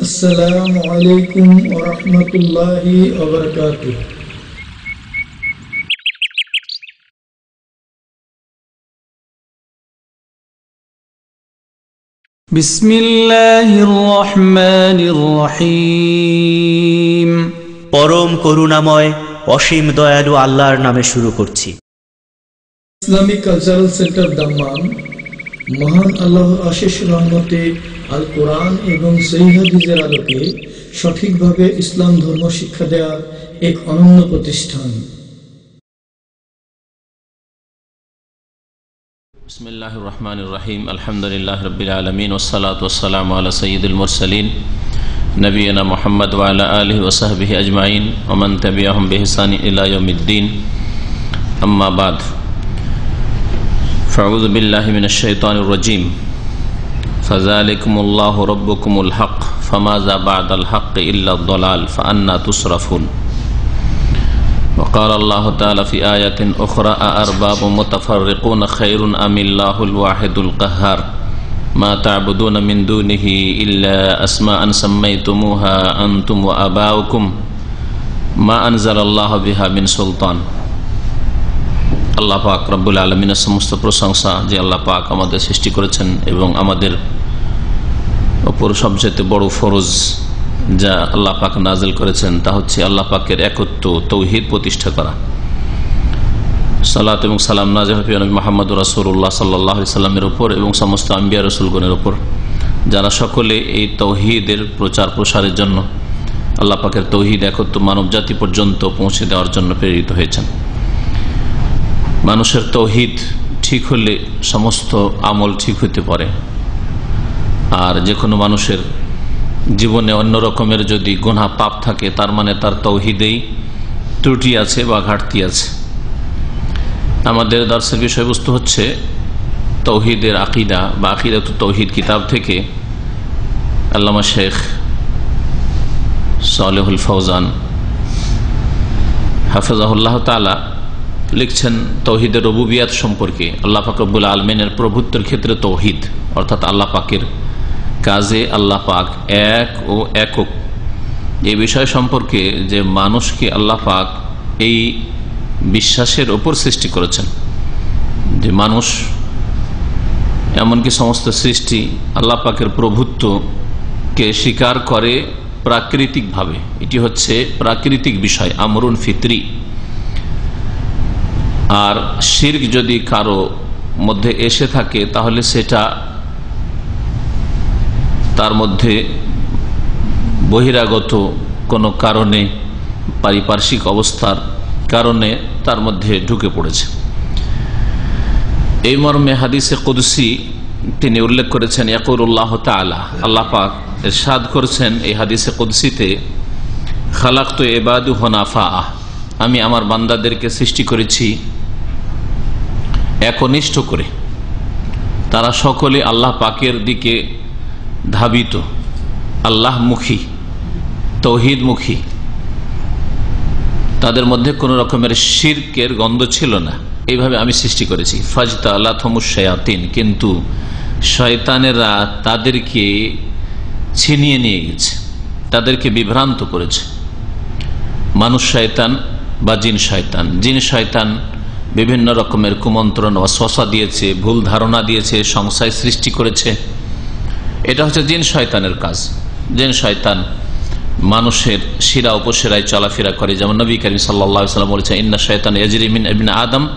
السلام عليكم ورحمة الله وبركاته بسم الله الرحمن الرحيم পরম করুণাময় অসীম দয়ালু আল্লাহর নামে শুরু করছি ইসলামিক কালচারাল সেন্টার দাম্মাম মহান আল্লাহর আশিস রহমতে আল কোরআন এবং সহিদের আলোকে সঠিকভাবে ইসলাম ধর্ম শিক্ষা দেওয়া এক অনন্য প্রতিষ্ঠান بسم الله الرحمن الرحيم الحمد لله رب العالمين والصلاة والسلام على سيد المرسلين نبينا محمد وعلى آله وصحبه أجمعين ومن تبعهم بإحسان إلى يوم الدين أما بعد فأعوذ بالله من الشيطان الرجيم فذلكم الله ربكم الحق فماذا بعد الحق إلا الضلال فأنا تصرفون وقال الله تعالى في آية أخرى أأرباب متفرقون خير أم الله الواحد القهار ما تعبدون من دونه إلا أسماء سميتموها أنتم وأباؤكم ما أنزل الله بها من سلطان আল্লাহ পাক রব্বুল আলমিনের সমস্ত প্রশংসা যে আল্লাহ পাক আমাদের সৃষ্টি করেছেন এবং আমাদের ওপর সবচেয়ে বড় ফরজ যা আল্লাহ পাক নাজেল করেছেন, তা হচ্ছে আল্লাহ পাকের একত্র তৌহিদ প্রতিষ্ঠা করা। সালাত এবং সালাম নাজির মাহমুদ রাসুল্লাহ সাল্লাহ সাল্লামের উপর এবং সমস্ত আম্বিয়া রসুলগণের উপর। যারা সকলে এই তৌহিদের প্রচার প্রসারের জন্য আল্লাহ পাকের তৌহিদ একত্র মানব জাতি পর্যন্ত পৌঁছে দেওয়ার জন্য প্রেরিত হয়েছেন। মানুষের তৌহিদ ঠিক হলে সমস্ত আমল ঠিক হতে পারে। আর যে কোনো মানুষের জীবনে অন্য রকমের যদি গুনা পাপ থাকে, তার মানে তার তৌহিদেই ত্রুটি আছে বা ঘাটতি আছে। আমাদের দর্শের বিষয়বস্তু হচ্ছে তৌহিদের আকিদা বা আকিদা তো তৌহিদ কিতাব থেকে আল্লামা শেখ সালেহুল ফৌজান হাফেজাহুল্লাহ তালা লিখছেন তৌহিদের রবুবিয়াত সম্পর্কে। আল্লাহ ফাকরবুল আলমিনের প্রভুত্বের ক্ষেত্রে তৌহিদ, অর্থাৎ আল্লাহ পাকের কাজে আল্লাহ পাক এক ও একক। এই বিষয় সম্পর্কে যে মানুষকে আল্লাহ পাক এই বিশ্বাসের ওপর সৃষ্টি করেছেন, যে মানুষ এমনকি সমস্ত সৃষ্টি আল্লাহ পাকের প্রভুত্বকে স্বীকার করে প্রাকৃতিকভাবে। এটি হচ্ছে প্রাকৃতিক বিষয়, আমরুন ফিতরি। আর শির্ক যদি কারও মধ্যে এসে থাকে, তাহলে সেটা তার মধ্যে বহিরাগত কোনো কারণে পারিপার্শ্বিক অবস্থার কারণে তার মধ্যে ঢুকে পড়েছে। এই মর্মে হাদিসে কুদসি তিনি উল্লেখ করেছেন, ইয়াকুরুল্লাহ তালা আল্লাহ পাক এরশাদ করেছেন এই হাদিসে কুদসিতে খালাক তো এবাদু হনাফা আমি আমার বান্দাদেরকে সৃষ্টি করেছি একনিষ্ঠ করে। তারা সকলে আল্লাহ পাকের দিকে ধাবিত, আল্লাহমুখী, তৌহিদমুখী। তাদের মধ্যে কোনো রকমের শির্কের গন্ধ ছিল না। এইভাবে আমি সৃষ্টি করেছি। ফাজতা আল্লাহ থমুসায়াতিন কিন্তু শয়তানেরা তাদেরকে ছিনিয়ে নিয়ে গেছে, তাদেরকে বিভ্রান্ত করেছে। মানুষ শয়তান বা জিন শয়তান। জিন শয়তান বিভিন্ন রকমের কুমন্ত্রণ বা শশা দিয়েছে, ভুল ধারণা দিয়েছে, সংশয় সৃষ্টি করেছে। এটা হচ্ছে জিন শয়তানের কাজ। জিন শয়তান মানুষের শিরা উপশিরায় চলাফেরা করে। যেমন নবী করিম সাল্লাম বলেছে ইন্না শয়তান এবিন আদম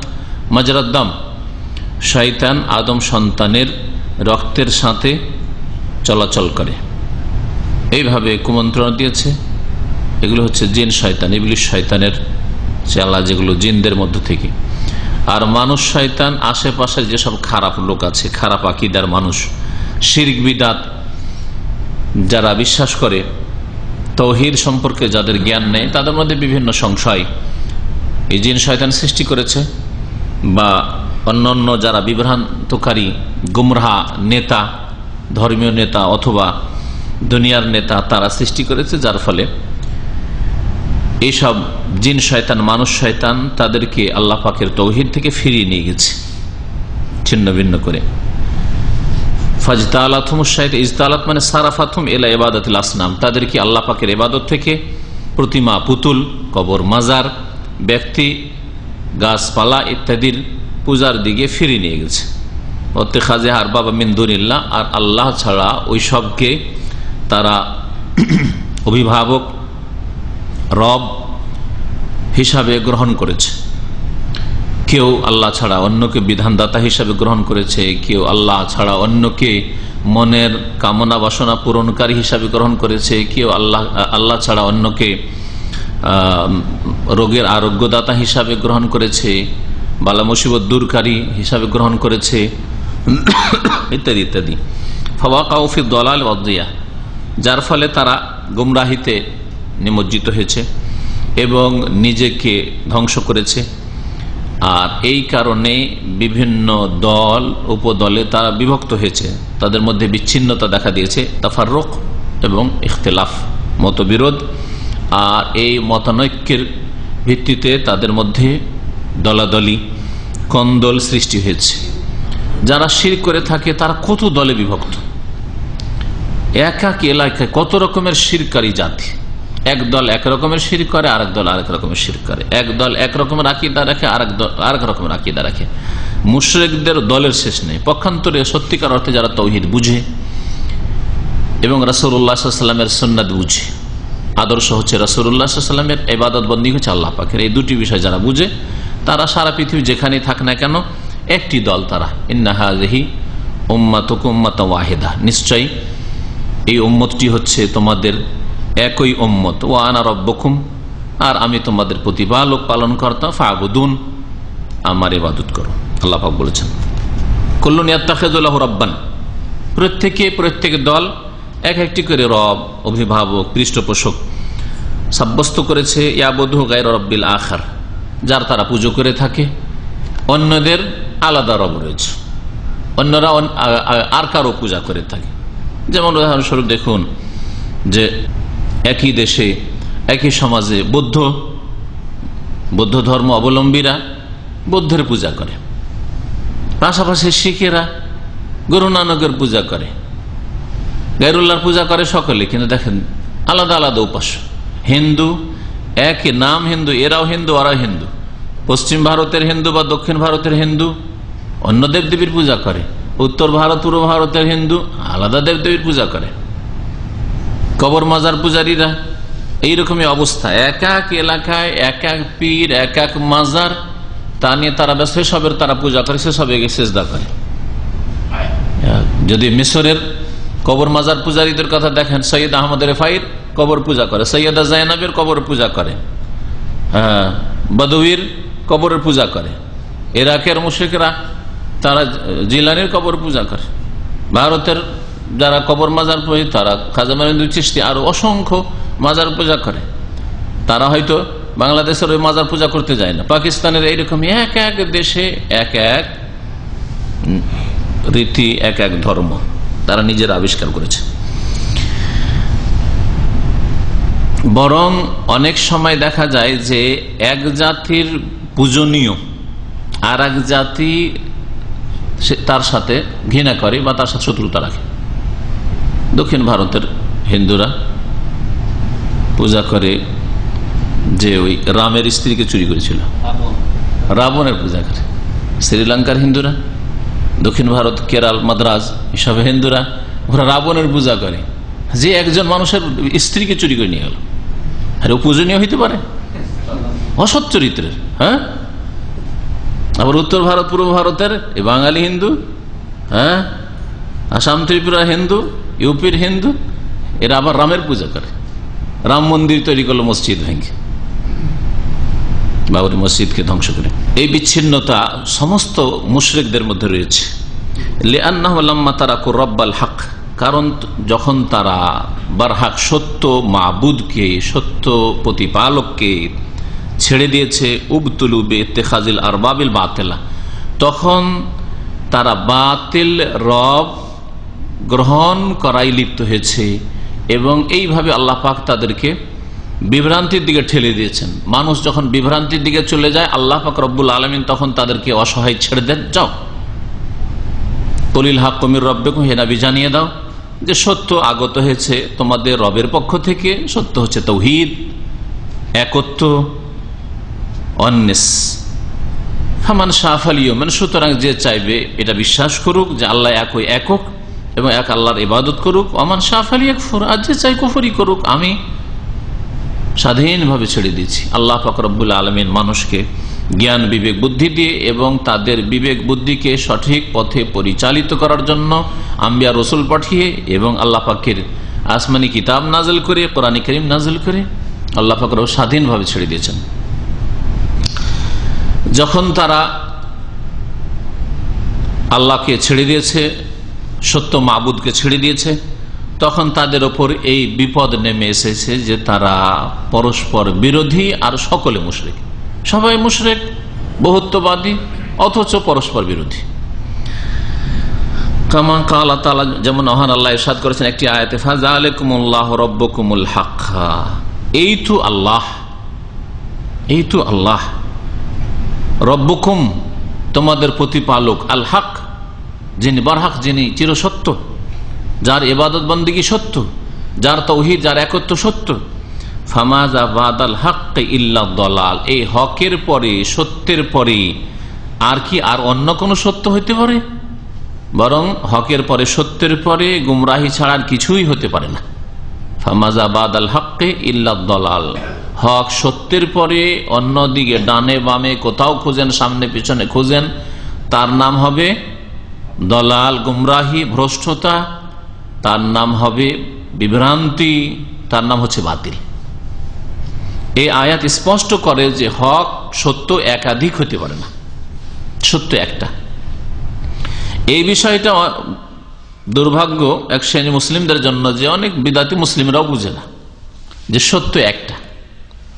মাজরাদ্দাম শয়তান আদম সন্তানের রক্তের সাথে চলাচল করে। এইভাবে কুমন্ত্রণা দিয়েছে। এগুলো হচ্ছে জিন শয়তান। এগুলি শয়তানের চালা যেগুলো জিনদের মধ্য থেকে। আর মানুষ শয়তান, আশেপাশে যেসব খারাপ লোক আছে, খারাপ আকিদার মানুষ শিরিক বিদাত যারা বিশ্বাস করে, তৌহিদ সম্পর্কে যাদের জ্ঞান নেই, তাদের মধ্যে বিভিন্ন সংশয়। এই জিন শয়তান সৃষ্টি করেছে বা অন্যান্য যারা বিভ্রান্তকারী, গুমরাহা নেতা, ধর্মীয় নেতা অথবা দুনিয়ার নেতা তারা সৃষ্টি করেছে, যার ফলে এইসব জিন শয়তান, মানুষ শয়তান তাদেরকে আল্লাহ পাকের তৌহিদ থেকে ফিরিয়ে নিয়ে গেছে, ছিন্ন ভিন্ন করে। ফাজতালাথুম শাহিদ, ইজতালাত মানে সারাফাথুম এলা এবাদতুল আসনাম। তাদেরকে আল্লাহ পাকের এবাদত থেকে প্রতিমা, পুতুল, কবর, মাজার, ব্যক্তি, গাছপালা ইত্যাদির পূজার দিকে ফিরিয়ে নিয়ে গেছে। অত্তে খাজে আর বাবা মিন্দুরিল্লাহ আর আল্লাহ ছাড়া ওই সবকে তারা অভিভাবক, রব হিসাবে গ্রহণ করেছে। কেউ আল্লাহ ছাড়া অন্যকে বিধানদাতা হিসাবে গ্রহণ করেছে, কেউ আল্লাহ ছাড়া অন্যকে মনের কামনা বাসনা পূরণকারী হিসাবে গ্রহণ করেছে, কেউ আল্লাহ আল্লাহ ছাড়া অন্যকে রোগের আরোগ্যদাতা হিসাবে গ্রহণ করেছে, বালা মুসিবত দূরকারী হিসাবে গ্রহণ করেছে, ইত্যাদি ইত্যাদি। ফওয়া কাউফি দলাল অদিয়া যার ফলে তারা গুমরাহিতে নিমজ্জিত হয়েছে এবং নিজেকে ধ্বংস করেছে। আর এই কারণে বিভিন্ন দল, উপদলে তারা বিভক্ত হয়েছে। তাদের মধ্যে বিচ্ছিন্নতা দেখা দিয়েছে তাফারুক এবং ইখতলাফ, মতবিরোধ। আর এই মতানৈক্যের ভিত্তিতে তাদের মধ্যে দলাদলি, কন্দল সৃষ্টি হয়েছে। যারা শির করে থাকে, তারা কত দলে বিভক্ত? এক এক এলাকায় কত রকমের শিরকারী জাতি? এক দল এক শির করে, আরেক দল আরেক রকমের শির করে। এক দল এক আকিদা রাখে, আরেক দল আরেক রকমের আকিদা রাখে। মুশ্রেকদের দলের শেষ নেই। পক্ষান্তরে সত্যিকার অর্থে যারা তৌহিদ বুঝে এবং রাসৌল্লাহামের সন্ন্যাদ বুঝে, আদর্শ হচ্ছে রাসৌল্লাহামের এবাদত বন্দী হচ্ছে আল্লাহ পাখের এই দুটি বিষয় যারা বুঝে, তারা সারা পৃথিবী যেখানেই থাক না কেন, একটি দল তারা। ইন্নাহাহি উম্মাত উম্মাত ওয়াহেদা। নিশ্চয়ই এই উম্মতটি হচ্ছে তোমাদের একই উম্মত। ও আনা রব্বকুম, আর আমি তোমাদের প্রতিপালক পালন করতাম ফাগুদুন আমার এবাদত করো। আল্লাহাক বলেছেন, কল্লুন রব্বান প্রত্যেকে প্রত্যেক দল এক একটি করে রব, অভিভাবক, পৃষ্ঠপোষক সাব্যস্ত করেছে ইয়াবধু গায়ের রব্বিল আখার যার তারা পুজো করে থাকে। অন্যদের আলাদা রব রয়েছে। অন্যরা আর কারও পূজা করে থাকে। যেমন উদাহরণস্বরূপ দেখুন যে একই দেশে, একই সমাজে বৌদ্ধ বৌদ্ধ ধর্ম অবলম্বীরা বৌদ্ধের পূজা করে। পাশাপাশি শিখেরা গুরু নানকের পূজা করে। গাইরুল্লাহর পূজা করে সকলে, কিন্তু দেখেন আলাদা আলাদা উপাস্য হিন্দু এক নাম হিন্দু, এরাও হিন্দু, ওরাও হিন্দু। পশ্চিম ভারতের হিন্দু বা দক্ষিণ ভারতের হিন্দু, অন্য দেবদেবীর পূজা করে। উত্তর ভারত, পূর্ব ভারতের হিন্দু, আলাদা দেবদেবীর পূজা করে। কবর মাজার পূজারীরা, এইরকমই অবস্থা। এক এক এলাকায়, এক এক পীর, এক এক মাজার, তা নিয়ে তারা সেসবের তারা পূজা করে, সেসবে সেজদা করে। যদি মিশরের কবর মাজার পূজারীদের কথা দেখেন, সৈয়দ আহমদ রেফাইর কবর পূজা করে, সৈয়দা জাইনাবের কবর পূজা করে হ্যাঁ কবরের পূজা করে এরাকের মুশেকরা তারা জিলানির কবর পূজা করে, ভারতের যারা কবর মাজার পুজো তারা খাজা মারিন্দু চিস্তি আরও অসংখ্য মাজার পূজা করে। তারা হয়তো বাংলাদেশের ওই মাজার পূজা করতে যায় না। পাকিস্তানের এইরকম এক এক দেশে এক এক রীতি, এক এক ধর্ম তারা নিজের আবিষ্কার করেছে। বরং অনেক সময় দেখা যায় যে এক জাতির পূজনীয় আর এক জাতি তার সাথে ঘৃণা করে বা তার সাথে শত্রুতা রাখে। দক্ষিণ ভারতের হিন্দুরা পূজা করে যে ওই রামের স্ত্রীকে চুরি করেছিল। রাবণের পূজা করে। শ্রীলঙ্কার হিন্দুরা দক্ষিণ ভারত কেরাল মাদ্রাজ এসব হিন্দুরা ওরা রাবণের পূজা করে। যে একজন মানুষের স্ত্রীকে চুরি করে নিয়ে গেল। আর ও পূজনীয় হইতে পারে? অসৎ চরিত্রের হ্যাঁ? আবার উত্তর ভারত পূর্ব ভারতের বাঙালি হিন্দু হ্যাঁ? আসাম ত্রিপুরা হিন্দু ইউপির হিন্দু, এরা আবার রামের পূজা করে। রাম মন্দির তৈরি করল মসজিদ ভেঙে। বাবরি মসজিদকে ধ্বংস করে। এই বিচ্ছিন্নতা সমস্ত মুশরিকদের মধ্যে রয়েছে। লেআন্নাহ্লাম্মা তারা রব্বাল হক, কারণ যখন তারা বারহাক সত্য মাবুদকে, সত্য প্রতিপালককে ছেড়ে দিয়েছে উবতুলুবে তেখাজিল আর বাবিল বাতেলা, তখন তারা বাতিল রব গ্রহণ করাই লিপ্ত হয়েছে এবং এইভাবে আল্লাহ পাক তাদেরকে বিভ্রান্তির দিকে ঠেলে দিয়েছেন। মানুষ যখন বিভ্রান্তির দিকে চলে যায়, আল্লাহ পাক রব্বুল আলমিন তখন তাদেরকে অসহায় ছেড়ে দেন। যাও। কলিল হাক কমির রব্বেকুম, হে নাবি, জানিয়ে দাও যে সত্য আগত হয়েছে তোমাদের রবের পক্ষ থেকে, সত্য হচ্ছে তৌহিদ, একত্ব অন্নেস হামান শাহফালিও মানে সুতরাং যে চাইবে এটা বিশ্বাস করুক যে আল্লাহ একই একক। এবং এক আল্লাহর ইবাদত করুক অমান শাহফালি এক ফুর আর যে চাই কুফরি করুক, আমি স্বাধীনভাবে ছেড়ে দিচ্ছি। আল্লাহ ফকরবুল আলমিন মানুষকে জ্ঞান, বিবেক, বুদ্ধি দিয়ে এবং তাদের বিবেক, বুদ্ধিকে সঠিক পথে পরিচালিত করার জন্য আম্বিয়া রসুল পাঠিয়ে এবং আল্লাহ পাকের আসমানি কিতাব নাজল করে, কোরআন করিম নাজল করে আল্লাহ পাকর স্বাধীনভাবে ছেড়ে দিয়েছেন। যখন তারা আল্লাহকে ছেড়ে দিয়েছে সত্য মাবুদকে ছেড়ে দিয়েছে। তখন তাদের ওপর এই বিপদ নেমে এসেছে যে তারা পরস্পর বিরোধী আর সকলে মুশরেক। সবাই মুশরেক, বহুত্ববাদী, অথচ পরস্পর বিরোধী। কামা কালা তালা যেমন আল্লাহ করেছেন একটি আয়াতে রব্বকুমুল হাক্কা। এই তো আল্লাহ আল্লাহ। রব্বকুম, তোমাদের প্রতিপালক আল হক যিনি বারহাক, যিনি চিরসত্য, যার এবাদত বন্দিগি সত্য, যার তৌহিদ, যার একত্র সত্য। ফামাজা বাদাল হক ইল্লা দলাল। এই হকের পরে, সত্যের পরে আর কি আর অন্য কোনো সত্য হইতে পারে? বরং হকের পরে, সত্যের পরে গুমরাহি ছাড়া আর কিছুই হতে পারে না। ফামাজা বাদাল হককে ইল্লা দলাল। হক সত্যের পরে অন্যদিকে ডানে বামে কোথাও খুঁজেন, সামনে পিছনে খুঁজেন, তার নাম হবে দলাল, গুমরাহি, ভ্রষ্টতা, তার নাম হবে বিভ্রান্তি, তার নাম হচ্ছে বাতিল। এই আয়াত স্পষ্ট করে যে হক সত্য একাধিক হতে পারে না। সত্য একটা। এই বিষয়টা দুর্ভাগ্য এক শ্রেণি মুসলিমদের জন্য যে অনেক বিদাতি মুসলিমরাও বুঝে না যে সত্য একটা।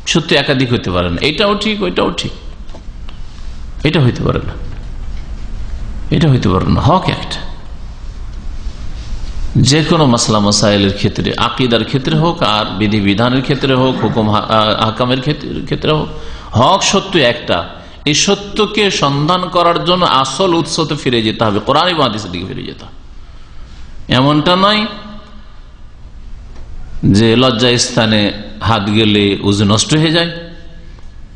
সত্য একাধিক হতে পারে না। এটাও ঠিক, ওইটাও ঠিক। এটা হইতে পারে না। এটা হইতে পারে না। হক একটা। যে কোনো মাসলা মাসাইলের ক্ষেত্রে, আকিদার ক্ষেত্রে হোক আর বিধি বিধানের ক্ষেত্রে হোক, হুকুম হাকামের ক্ষেত্রে হোক, হক সত্য একটা। এই সত্যকে সন্ধান করার জন্য আসল উৎসতে ফিরে যেতে হবে। কোরআন হাদিসের দিকে ফিরে যেতে এমনটা নয় যে লজ্জা স্থানে হাত গেলে উজু নষ্ট হয়ে যায়,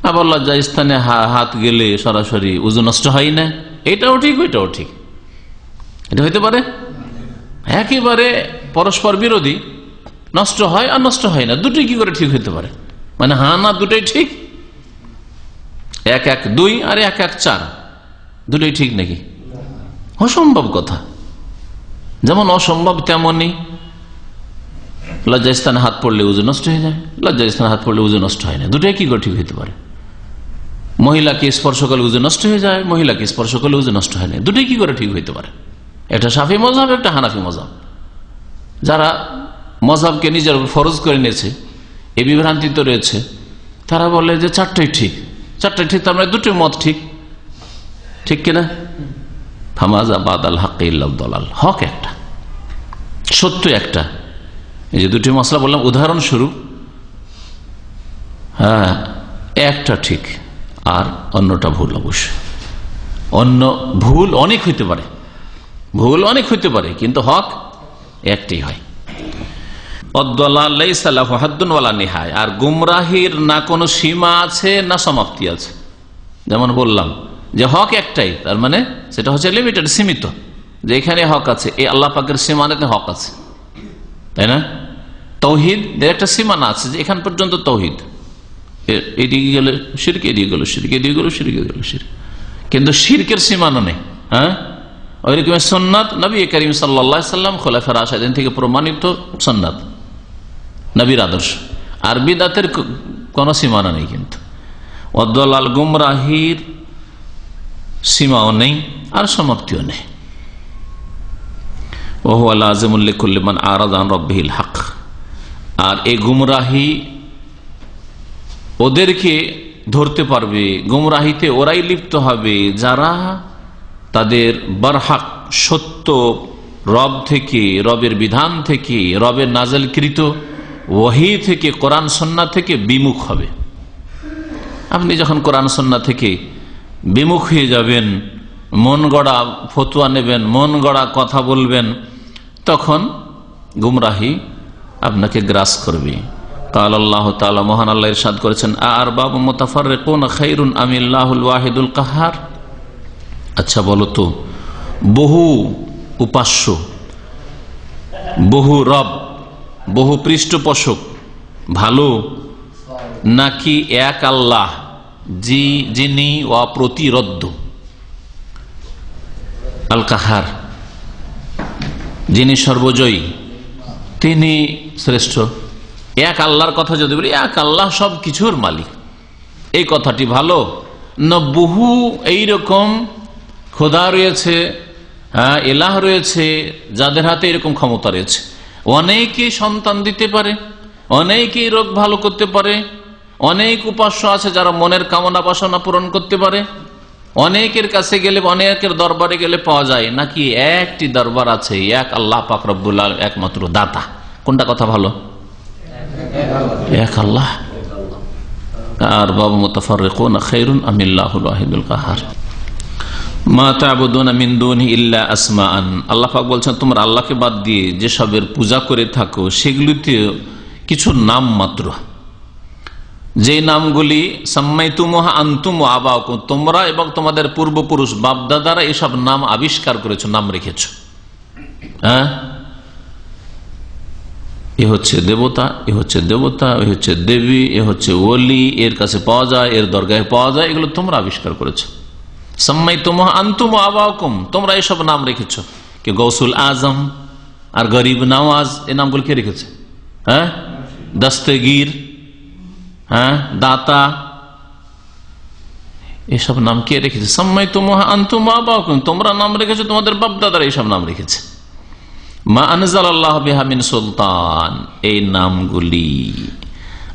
আবার লজ্জা স্থানে হাত গেলে সরাসরি উজু নষ্ট হয় না। এটাও ঠিক, ওইটাও ঠিক। এটা হইতে পারে? একেবারে পরস্পর বিরোধী, নষ্ট হয় আর নষ্ট হয় না, দুটোই কি করে ঠিক হইতে পারে? মানে হা না, দুটোই ঠিক? এক এক দুই আর এক এক চার, দুটোই ঠিক নাকি? অসম্ভব কথা। যেমন অসম্ভব তেমনই। লজ্জাস্থানে হাত পড়লে উজু নষ্ট হয়ে যায়, লজ্জাস্থানে হাত পড়লে উজু নষ্ট হয় না, দুটোই কি করে ঠিক হইতে পারে? মহিলাকে স্পর্শ করলে উজু নষ্ট হয়ে যায়, মহিলাকে স্পর্শ করলে উজু নষ্ট হয় না। দুটোই কি করে ঠিক হইতে পারে? একটা সাফি মজাব, একটা হানাফি মজাব। যারা মজাবকে নিজের ফরজ করে নিয়েছে এই বিভ্রান্তি তো রয়েছে, তারা বলে যে চারটাই ঠিক। চারটাই ঠিক, তার মানে দুটোই মত ঠিক। ঠিক কিনা ফামাজা বাদাল হক দলাল হক একটা, সত্য একটা। এই যে দুটি মশলা বললাম, উদাহরণস্বরূপ হ্যাঁ একটা ঠিক। আর অন্যটা ভুল অবশ্যই অন্য ভুল অনেক হইতে পারে। ভুল অনেক হইতে পারে, কিন্তু হক একটি হয়। নিহায়। আর গুমরাহির না কোনো সীমা আছে, না সমাপ্তি আছে। যেমন বললাম, যে হক একটাই, তার মানে সেটা হচ্ছে লিমিটেড সীমিত। যে এখানে হক আছে এই আল্লাহ পাকের সীমানাতে হক আছে। তাই না? তৌহিদ একটা সীমানা আছে যে এখান পর্যন্ত তৌহিদ। এদিকে গেলে সিরকে এদিকে গেল সিরকে এদিকে গেল সিরকে গেল কিন্তু সিরকের সীমানা নেই হ্যাঁ? ওইরকম সন্ন্যাত নবী করিম সাল্লা সাল্লাম থেকে প্রমাণিত সন্ন্যাত নবীর আদর্শ। আর বিদাতের কোনো সীমানা নেই কিন্তু। অদ্দলাল গুমরাহির সীমাও নেই, আর সমাপ্তিও নেই। ওহু আল্লাহ আজমুল্লিকুল্লিমান হক। আর এই গুমরাহি ওদেরকে ধরতে পারবে, গুমরাহিতে ওরাই লিপ্ত হবে, যারা তাদের বারহাক সত্য রব থেকে, রবের বিধান থেকে, রবের নাজলকৃত ওহি থেকে, কোরআন সন্না থেকে বিমুখ হবে। আপনি যখন কোরআন সন্না থেকে বিমুখ হয়ে যাবেন, মন গড়া ফতুয়া নেবেন, মন গড়া কথা বলবেন, তখন গুমরাহি আপনাকে গ্রাস করবে। কাল আল্লাহ তালা মহান আল্লাহ ইরশাদ করেছেন আর বাবু মোতাফার কোন খৈরুন আমি আল্লাহুল ওয়াহিদুল কাহার? আচ্ছা বলো তো, বহু উপাস্য, বহু রব, বহু পৃষ্ঠপোষক, ভালো নাকি এক আল্লাহ যিনি অপ্রতিরোধ্য? আল কাহার, যিনি সর্বজয়ী, তিনি শ্রেষ্ঠ। এক আল্লাহর কথা যদি বলি, এক আল্লাহ সব কিছুর মালিক। এই কথাটি ভালো। না বহু এইরকম খোদা রয়েছে হ্যাঁ এলাহ রয়েছে, যাদের হাতে এরকম ক্ষমতা রয়েছে। অনেকে সন্তান দিতে পারে, অনেকেই রোগ ভালো করতে পারে, অনেক উপাস্য আছে যারা মনের কামনা বাসনা পূরণ করতে পারে। অনেকের কাছে গেলে, অনেকের দরবারে গেলে পাওয়া যায়। নাকি একটি দরবার আছে, এক আল্লাহ পাক রব্বুল্লাহ একমাত্র দাতা। কোনটা কথা ভালো? এক আল্লাহ আর বাবু মোতাফার খেরুন আমিল্লাহুল ওয়াহিদুল কাহার মা তাবুদুনা মিন দুনি ইল্লা আসমাআন আল্লাহ বলছেন, তোমরা আল্লাহকে বাদ দিয়ে যেসবের পূজা করে থাকো সেগুলিতে কিছু নাম মাত্র। যে নামগুলি, সাম্মাইতুমহা আন্তুম আবাক তোমরা এবং তোমাদের পূর্বপুরুষ বাপদাদারা এসব নাম আবিষ্কার করেছ, নাম রেখেছ। হ্যাঁ? এ হচ্ছে দেবতা, এ হচ্ছে দেবতা, এ হচ্ছে দেবী, এ হচ্ছে ওলি, এর কাছে পাওয়া যায়, এর দরগায় পাওয়া যায়, এগুলো তোমরা আবিষ্কার করেছ। সাম্মাই তুমহ আন্তুম আবাকুম তোমরা এসব নাম রেখেছ। কে গৌসুল আজম, আর গরিব নওয়াজ, এ নামগুলো কে রেখেছে? হ্যাঁ? দস্তগীর হ্যাঁ? দাতা, এসব নাম কে রেখেছে? সাম্মাই তুমহ আন্তুম আবাকুম তোমরা নাম রেখেছো, তোমাদের বাপদাদারা এইসব নাম রেখেছে। মা আনজাল আল্লাহ বেহামিন সুলতান। এই নামগুলি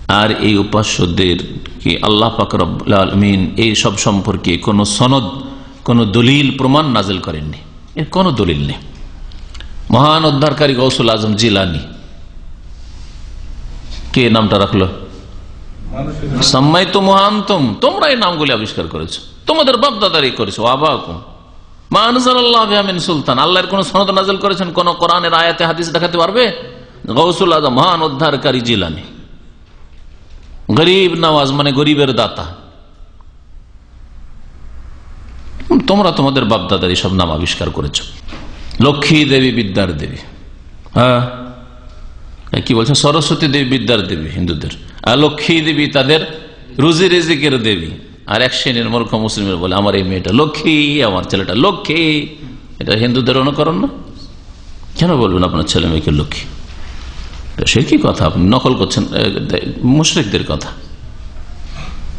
আর এই উপাস্যদের কি আল্লাহ ফাকরমিন এই সব সম্পর্কে কোনো সনদ, কোনো দলিল, প্রমাণ নাজেল করেননি। এর কোনো দলিল নেই। মহান উদ্ধারকারী গৌসুল আজম জিলানি। কে নামটা রাখল? সাম্মাই তো মহান্তম। তোমরা এই নামগুলি আবিষ্কার করেছ। তোমাদের বাপদাদারি করেছ। সুলতান। আল্লাহর করেছেন? কোন আয়াতে, হাদিস দেখাতে পারবে? মহান উদ্ধারকারী গরিব মানে গরিবের দাতা। তোমরা তোমাদের বাপদাদার সব নাম আবিষ্কার করেছ। লক্ষ্মী দেবী, বিদ্যার দেবী। হ্যাঁ? কি বলছে? সরস্বতী দেবী, বিদ্যার দেবী, হিন্দুদের। আর লক্ষ্মী দেবী তাদের রুজি রেজিকের দেবী। আর এক শ্রেণির মূর্খ মুসলিমের বলে, আমার এই মেয়েটা লক্ষ্মী, আমার ছেলেটা লক্ষ্মী। এটা হিন্দুদের অনুকরণ না? কেন বলবেন আপনার ছেলে মেয়েকে লক্ষ্মী? সে কি কথা? আপনি নকল করছেন মুশ্রিকদের কথা।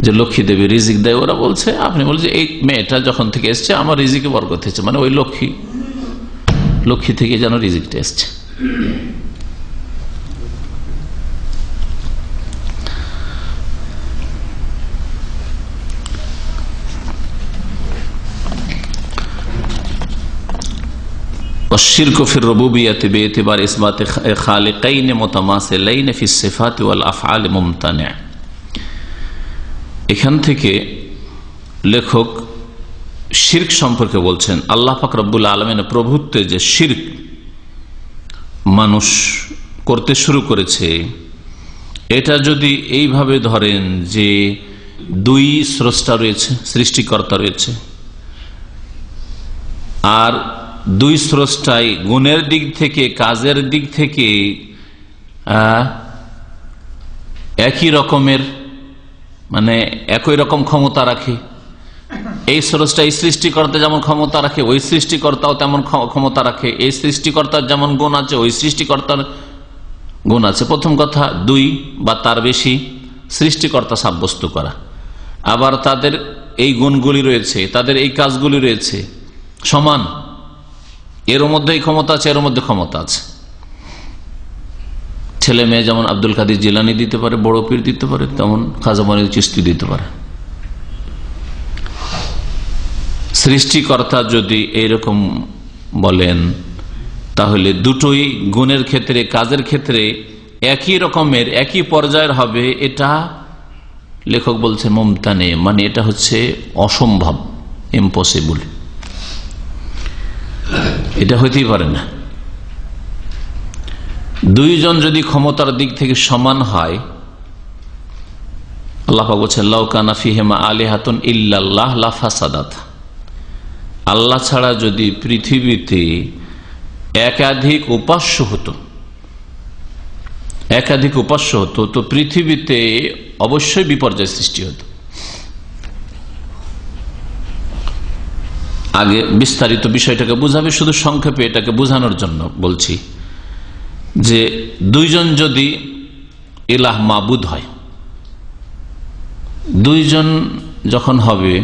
যে লক্ষ্মী দেবী রিজিক দেয়, ওরা বলছে, আপনি বলছে এই মেয়েটা যখন থেকে এসছে, আমার রিজিকে বরকত হয়েছে। মানে ওই লক্ষ্মী। লক্ষ্মী থেকে যেন রিজিকটা এসছে। অশির কফির রবুবিয়াতে বেতেবার ইসবাতে খালেকাইনে মোতামাসে এখান থেকে লেখক শির্ক সম্পর্কে বলছেন, আল্লাহ পাক আলমেন প্রভুত্বে যে শির্ক মানুষ করতে শুরু করেছে, এটা যদি এইভাবে ধরেন যে দুই স্রষ্টা রয়েছে, সৃষ্টিকর্তা রয়েছে, আর দুই স্রষ্টাই গুণের দিক থেকে, কাজের দিক থেকে একই রকমের মানে একই রকম ক্ষমতা রাখে। এই স্রষ্টা এই সৃষ্টিকর্তা যেমন ক্ষমতা রাখে, ওই সৃষ্টিকর্তাও তেমন ক্ষমতা রাখে। এই সৃষ্টিকর্তার যেমন গুণ আছে, ওই সৃষ্টিকর্তার গুণ আছে। প্রথম কথা, দুই বা তার বেশি সৃষ্টিকর্তা সাব্যস্ত করা। আবার তাদের এই গুণগুলি রয়েছে, তাদের এই কাজগুলি রয়েছে, সমান। এর মধ্যেই ক্ষমতা আছে, এর মধ্যে ক্ষমতা আছে। ছেলে মেয়ে যেমন আব্দুল কাদির জিলানি দিতে পারে, বড় পীর দিতে পারে, তেমন খাজামানি চিস্তি দিতে পারে। সৃষ্টিকর্তা যদি এইরকম বলেন, তাহলে দুটোই গুণের ক্ষেত্রে, কাজের ক্ষেত্রে একই রকমের, একই পর্যায়ের হবে, এটা লেখক বলছে মমতানে মানে এটা হচ্ছে অসম্ভব ইম্পসিবল এটা হইতেই পারে না। দুইজন যদি ক্ষমতার দিক থেকে সমান হয়, আল্লাহ বলছেন লাউকানা ফিহেমা আলী হাতুন ইল্লাল্লাহ লাফাসাদাত আল্লাহ ছাড়া যদি পৃথিবীতে একাধিক উপাস্য হতো, একাধিক উপাস্য হতো, তো পৃথিবীতে অবশ্যই বিপর্যয় সৃষ্টি হতো। আগে বিস্তারিত বিষয়টাকে বুঝাবে শুধু সংক্ষেপে এটাকে বোঝানোর জন্য বলছি যে দুইজন যদি এলাহ মাবুদ হয় দুইজন যখন হবে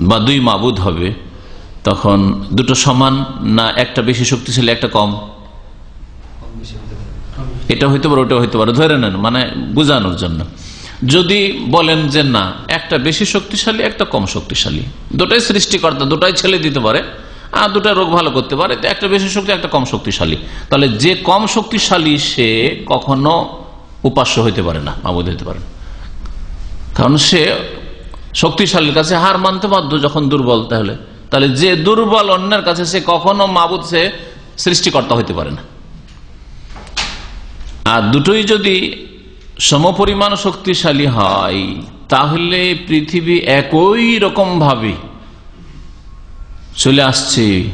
বা দুই মাবুদ হবে তখন দুটো সমান না একটা বেশি শক্তিশালী একটা কম? এটা হইতে পারে ওটা হইতে পারে ধরে নেন মানে বোঝানোর জন্য। যদি বলেন যে না, একটা বেশি শক্তিশালী, একটা কম শক্তিশালী। দুটাই সৃষ্টিকর্তা, দুটাই ছেলে দিতে পারে, আর দুটা রোগ ভালো করতে পারে একটা বেশি শক্তি, একটা কম শক্তিশালী। তাহলে যে কম শক্তিশালী সে কখনো উপাস্য হইতে পারে না, মাবুদ হইতে পারে কারণ সে শক্তিশালীর কাছে হার মানতে বাধ্য যখন দুর্বল, তাহলে। তাহলে যে দুর্বল অন্যের কাছে সে কখনো মাবুদ সে সৃষ্টিকর্তা হইতে পারে না। আর দুটোই যদি সমপরিমাণ শক্তিশালী হয়, তাহলে পৃথিবী একই রকম ভাবে চলে আসছে।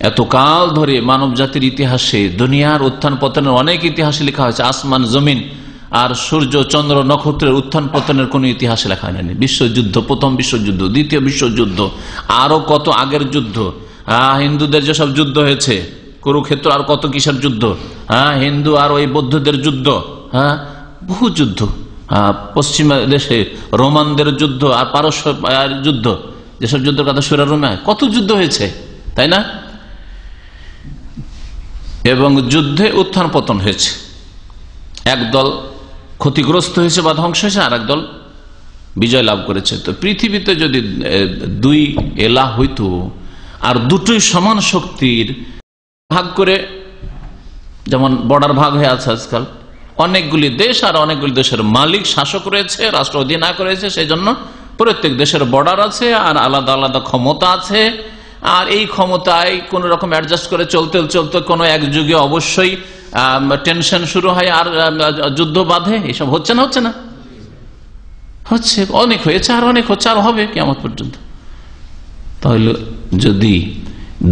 এতকাল ধরে মানব জাতির ইতিহাসে, দুনিয়ার উত্থান পতনের অনেক ইতিহাসে লেখা হয়েছে, আসমান, জমিন আর সূর্য, চন্দ্র, নক্ষত্রের উত্থান পতনের কোন ইতিহাসে লেখা হয়নি। বিশ্বযুদ্ধ, প্রথম বিশ্বযুদ্ধ, দ্বিতীয় বিশ্বযুদ্ধ, আরও কত আগের যুদ্ধ। হ্যাঁ হিন্দুদের যেসব যুদ্ধ হয়েছে, কুরুক্ষেত্র আর কত কিসের যুদ্ধ? হ্যাঁ হিন্দু আর ওই বৌদ্ধদের যুদ্ধ। হ্যাঁ? বহু যুদ্ধ। পশ্চিমা দেশে রোমানদের যুদ্ধ আর পারস্য যুদ্ধ। যেসব যুদ্ধের কথা সুরা রোমে, কত যুদ্ধ হয়েছে, তাই না? এবং যুদ্ধে উত্থান পতন হয়েছে। একদল ক্ষতিগ্রস্ত হয়েছে বা ধ্বংস হয়েছে আর একদল বিজয় লাভ করেছে। তো পৃথিবীতে যদি দুই এলা হইতো, আর দুটোই সমান শক্তির, ভাগ করে, যেমন বর্ডার ভাগ হয়ে আছে আজকাল অনেকগুলি দেশ আর অনেকগুলি দেশের মালিক, শাসক রয়েছে, রাষ্ট্র অধীনা করেছে সেই জন্য প্রত্যেক দেশের বর্ডার আছে আর আলাদা আলাদা ক্ষমতা আছে। আর এই ক্ষমতায় কোন রকম অ্যাডজাস্ট করে চলতে চলতে কোনো এক যুগে অবশ্যই টেনশন শুরু হয় আর যুদ্ধ বাঁধে। এসব হচ্ছে না হচ্ছে না। হচ্ছে, অনেক হয়েছে আর অনেক হচ্ছে আর হবে কেমন পর্যন্ত। তাহলে যদি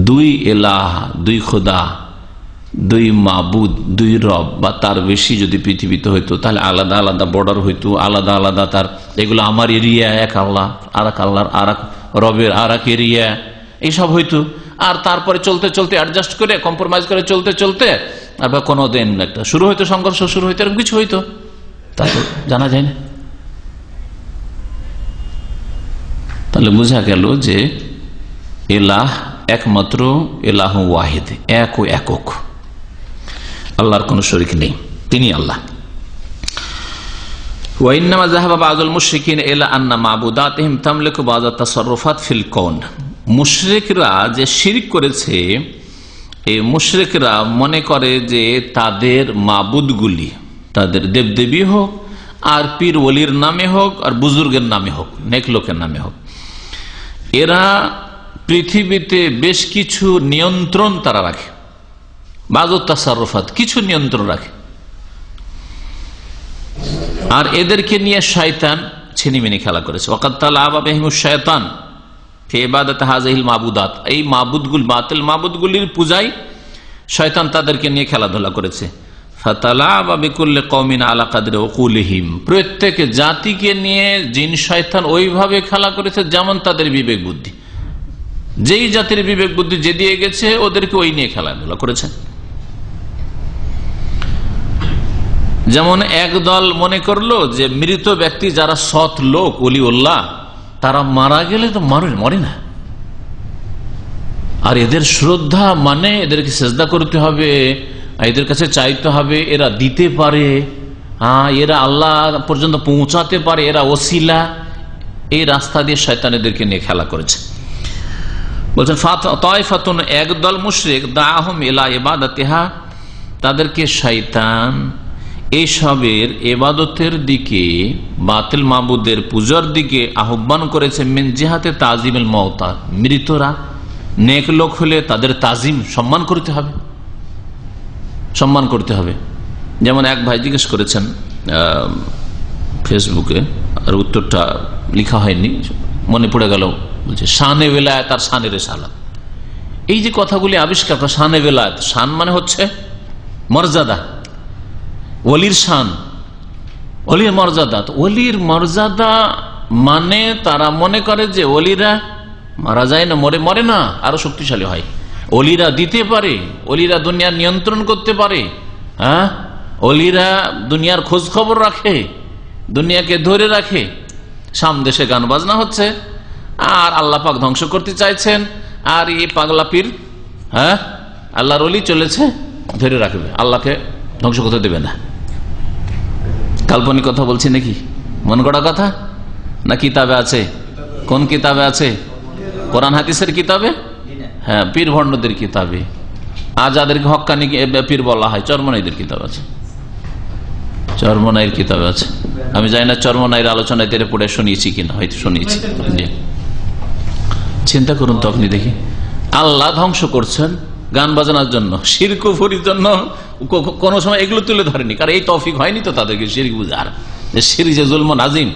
দুই এলাহ, দুই খোদা দুই মাবুদ, দুই রব, বা তার বেশি যদি পৃথিবীতে হইতো, তাহলে আলাদা আলাদা বর্ডার হইতো, আলাদা আলাদা তার, এগুলো আমার এরিয়া, এক আল্লাহ আর এক আল্লাহর আর এক রবের আর এক এরিয়া এইসব হইতো। আর তারপরে চলতে চলতে অ্যাডজাস্ট করে কম্প্রোমাইজ করে চলতে চলতে আবার কোনো দিন একটা শুরু হইতো, সংঘর্ষ শুরু হইতো, এরকম কিছু হইতো। তা তো জানা যায় না। তাহলে বোঝা গেল যে, এলাহ একমাত্র এলাহ ওয়াহিদ, এক ও একক। আল্লাহর কোন শরিক নেই। তিনি আল্লাহ। মুশরিকরা যে শির করেছে এই মনে করে যে তাদের মাবুদগুলি, তাদের দেবদেবী হোক, আর পীর ওলির নামে হোক, আর বুজুর্গের নামে হোক, নেক লোকের নামে হোক, এরা পৃথিবীতে বেশ কিছু নিয়ন্ত্রণ তারা রাখে। বাজত তাসারফাত, কিছু নিয়ন্ত্রণ রাখে। আর এদেরকে নিয়ে শয়তান ছিনিমিনি খেলা করেছে। ওকাত্তাল আবাহিমুস শয়তান মাবুদাত। এই মাবুদগুল, বাতিল মাবুদগুলির পূজায় শয়তান তাদেরকে নিয়ে খেলাধুলা করেছে। প্রত্যেক জাতিকে নিয়ে জিন শয়তান ওইভাবে খেলা করেছে যেমন তাদের বিবেক বুদ্ধি। যেই জাতির বিবেক বুদ্ধি যে দিয়ে গেছে, ওদেরকে ওই নিয়ে খেলাধুলা করেছে। যেমন একদল মনে করল যে মৃত ব্যক্তি যারা সৎ লোক অলি উল্লাহ তারা মারা গেলে তো মরে মরে না। আর এদের শ্রদ্ধা মানে এদেরকে চেষ্টা করতে হবে এদের কাছে চাইতে হবে এরা দিতে পারে হ্যাঁ এরা আল্লাহ পর্যন্ত পৌঁছাতে পারে, এরা ওসিলা। এই রাস্তা দিয়ে শয়তান এদেরকে নিয়ে খেলা করেছে। বলছেন ফাতুন একদল মুশরিক দাহম এলা এবাদাতেহা তাদেরকে শয়তান এইসবের এবাদতের দিকে বাতিল মাবুদের পূজার দিকে আহ্বান করেছে মেন জেহাতে তাজিমেল মওতা। মৃতরা নেক লোক হলে তাদের তাজিম সম্মান করতে হবে। সম্মান করতে হবে। যেমন এক ভাই জিজ্ঞেস করেছেন ফেসবুকে, আর উত্তরটা লেখা হয়নি, মনে পড়ে গেল, বলছে, শানে বেলায় তার শানের সালাত এই যে কথাগুলি আবিষ্কার করা শানে বেলায়ত, শান মানে হচ্ছে মর্যাদা। অলির শান অলির মর্যাদা। তো অলির মর্যাদা মানে তারা মনে করে যে অলিরা মারা যায় না, মরে মরে না, আরও শক্তিশালী হয়। অলিরা দিতে পারে অলিরা দুনিয়ার নিয়ন্ত্রণ করতে পারে হ্যাঁ? অলিরা দুনিয়ার খোঁজ খবর রাখে, দুনিয়াকে ধরে রাখে। সাম দেশে গান বাজনা হচ্ছে, আর আল্লাহ পাক ধ্বংস করতে চাইছেন, আর এই পাগলা পীর হ্যাঁ? আল্লাহর অলি চলেছে, ধরে রাখবে, আল্লাহকে ধ্বংস করতে দেবে না। কাল্পনিক কথা বলছি নাকি? মন গড়া কথা? না কিতাবে আছে? কোন কিতাবে আছে? কোরআন হাদিসের কিতাবে? হ্যাঁ পীর ভণ্ডদের কিতাবে আর যাদেরকে হকানি পীর বলা হয়। চর্মনাইদের কিতাব আছে। চর্মনাইয়ের কিতাব আছে। আমি জানি না চর্মনাইয়ের আলোচনায় তেরে পড়ে শুনিয়েছি কিনা, হয়তো শুনিয়েছি। চিন্তা করুন তো আপনি দেখি। আল্লাহ ধ্বংস করছেন গান বাজানোর জন্য শিরকুফুরির জন্য কোনো সময় এগুলো তুলে ধরেনি, কারণ এই তৌফিক হয়নি তো তাদেরকে শির বুঝার। যে শির যে জুলম নাজিম,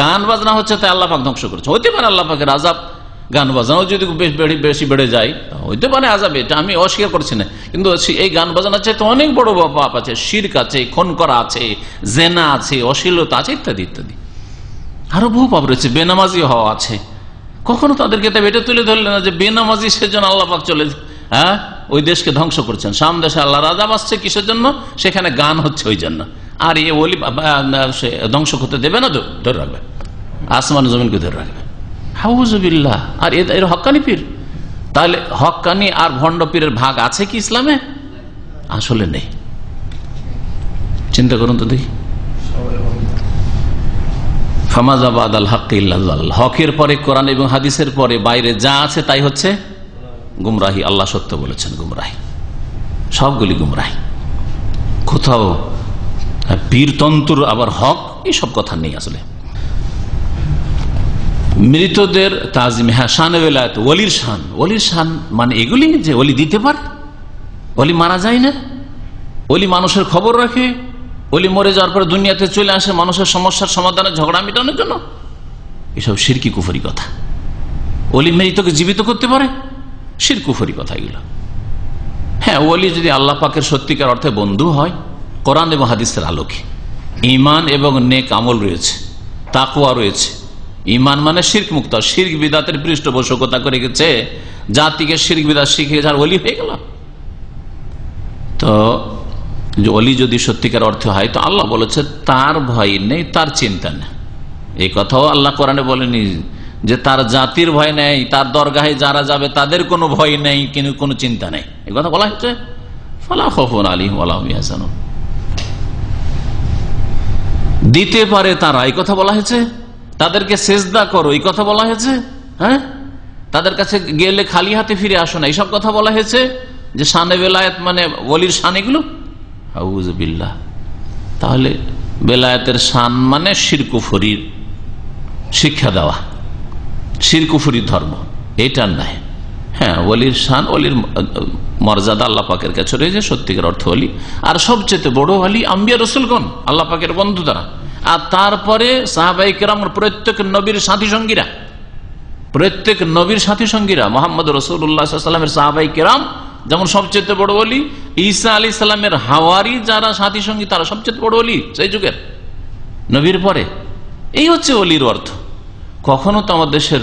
গান বাজনা হচ্ছে তাই আল্লাহ পাক ধ্বংস করছে। হইতে পারে আল্লাহ পাকের আজাব গান বাজানো যদি বেশ বেড়ে যায় হইতে পারে আজাব এটা আমি অস্বীকার করছি না। কিন্তু এই গান বাজানোর চাইতে অনেক বড় পাপ আছে, শির্ক আছে খুন করা আছে, জেনা আছে, অশ্লীলতা আছে, ইত্যাদি ইত্যাদি। আরও বহু পাপ রয়েছে, বেনামাজি হওয়া আছে। কখনো তাদেরকে এটা তুলে ধরলেন না যে বেনামাজি সেজন্য আল্লাহ পাক চলে হ্যাঁ? ওই দেশকে ধ্বংস করছেন। সাম দেশে আল্লাহ রাজা বাসছে কিসের জন্য? সেখানে গান হচ্ছে ওই জন্য। আর এ ওলি ধ্বংস করতে দেবে না তো? ধরে রাখবে। আসমান জমিনকে ধরে রাখবে। হাউজবিল্লাহ। আর এর হকানি পীর? তাহলে হকানি আর ভণ্ড পীরের ভাগ আছে কি ইসলামে? আসলে নেই। চিন্তা করুন তো দেখি। ফামাজাবাদ আল হক ইল্লাল হকের পরে কোরআন এবং হাদিসের পরে বাইরে যা আছে তাই হচ্ছে? গুমরাহি, আল্লাহ সত্য বলেছেন, গুমরাহি। সবগুলি গুমরাহি। কোথাও পীরতন্ত্র আবার হক এইসব কথা নেই আসলে। মৃতদের তাজিম হ্যাঁ শান ওলির শান। ওলির শান মানে এগুলি যে ওলি দিতে পারে। ওলি মারা যায় না। ওলি মানুষের খবর রাখে। ওলি মরে যাওয়ার পরে দুনিয়াতে চলে আসে, মানুষের সমস্যার সমাধানে ঝগড়া মেটানোর জন্য। এসব সিরকি কুফরি কথা। ওলি মৃতকে জীবিত করতে পারে? শির কুফরি কথা এগুলো। হ্যাঁ ওলি যদি আল্লাহ পাকের সত্যিকার অর্থে বন্ধু হয়, কোরআন এবং হাদিসের আলোকে। ইমান এবং নেক আমল রয়েছে তাকুয়া রয়েছে। ইমান মানে শির্ক মুক্ত, শির্ক বিদাতের পৃষ্ঠপোষকতা করে গেছে, জাতিকে শির্ক বিদাত শিখে যার ওলি হয়ে গেল। তো অলি যদি সত্যিকার অর্থ হয়, তো আল্লাহ বলেছে, তার ভয় নেই, তার চিন্তা নেই। এই কথাও আল্লাহ কোরআনে বলেনি যে তার জাতির ভয় নেই, তার দরগাহে যারা যাবে তাদের কোনো ভয় নেই, কিন্তু কোনো চিন্তা নেই। এই কথা বলা হচ্ছে ফলা আলী হাসান দিতে পারে তারা, এই কথা বলা হয়েছে? তাদেরকে সেজদা করো, এই কথা বলা হয়েছে? হ্যাঁ? তাদের কাছে গেলে খালি হাতে ফিরে আসো না। এইসব কথা বলা হয়েছে? যে সানে বেলায়েত মানে বলির শান এগুলো? হাউজবিল্লাহ তাহলে বেলায়েতের শান মানে শিরকুফরির শিক্ষা দেওয়া। শিরকুফরির ধর্ম। এইটার নাই। হ্যাঁ অলির শান অলির মর্যাদা আল্লাহ পাকের কাছে রয়েছে, সত্যিকার অর্থ অলি আর সবচেয়ে বড় অলি আম্বিয়া রসুলগণ, আল্লাহ পাকের বন্ধু দ্বারা। আর তারপরে সাহাবাই কেরাম প্রত্যেক নবীর সাথী সঙ্গীরা। প্রত্যেক নবীর সাথী সঙ্গীরা, মোহাম্মদ রসুল্লাহামের সাহাবাই কেরাম, যেমন সবচেয়ে বড় অলি ঈসা আলী সাল্লামের হাওয়ারি যারা সাথী সঙ্গী, তারা সবচেয়ে বড় অলি সেই যুগের। নবীর পরে। এই হচ্ছে অলির অর্থ। কখনো তো আমার দেশের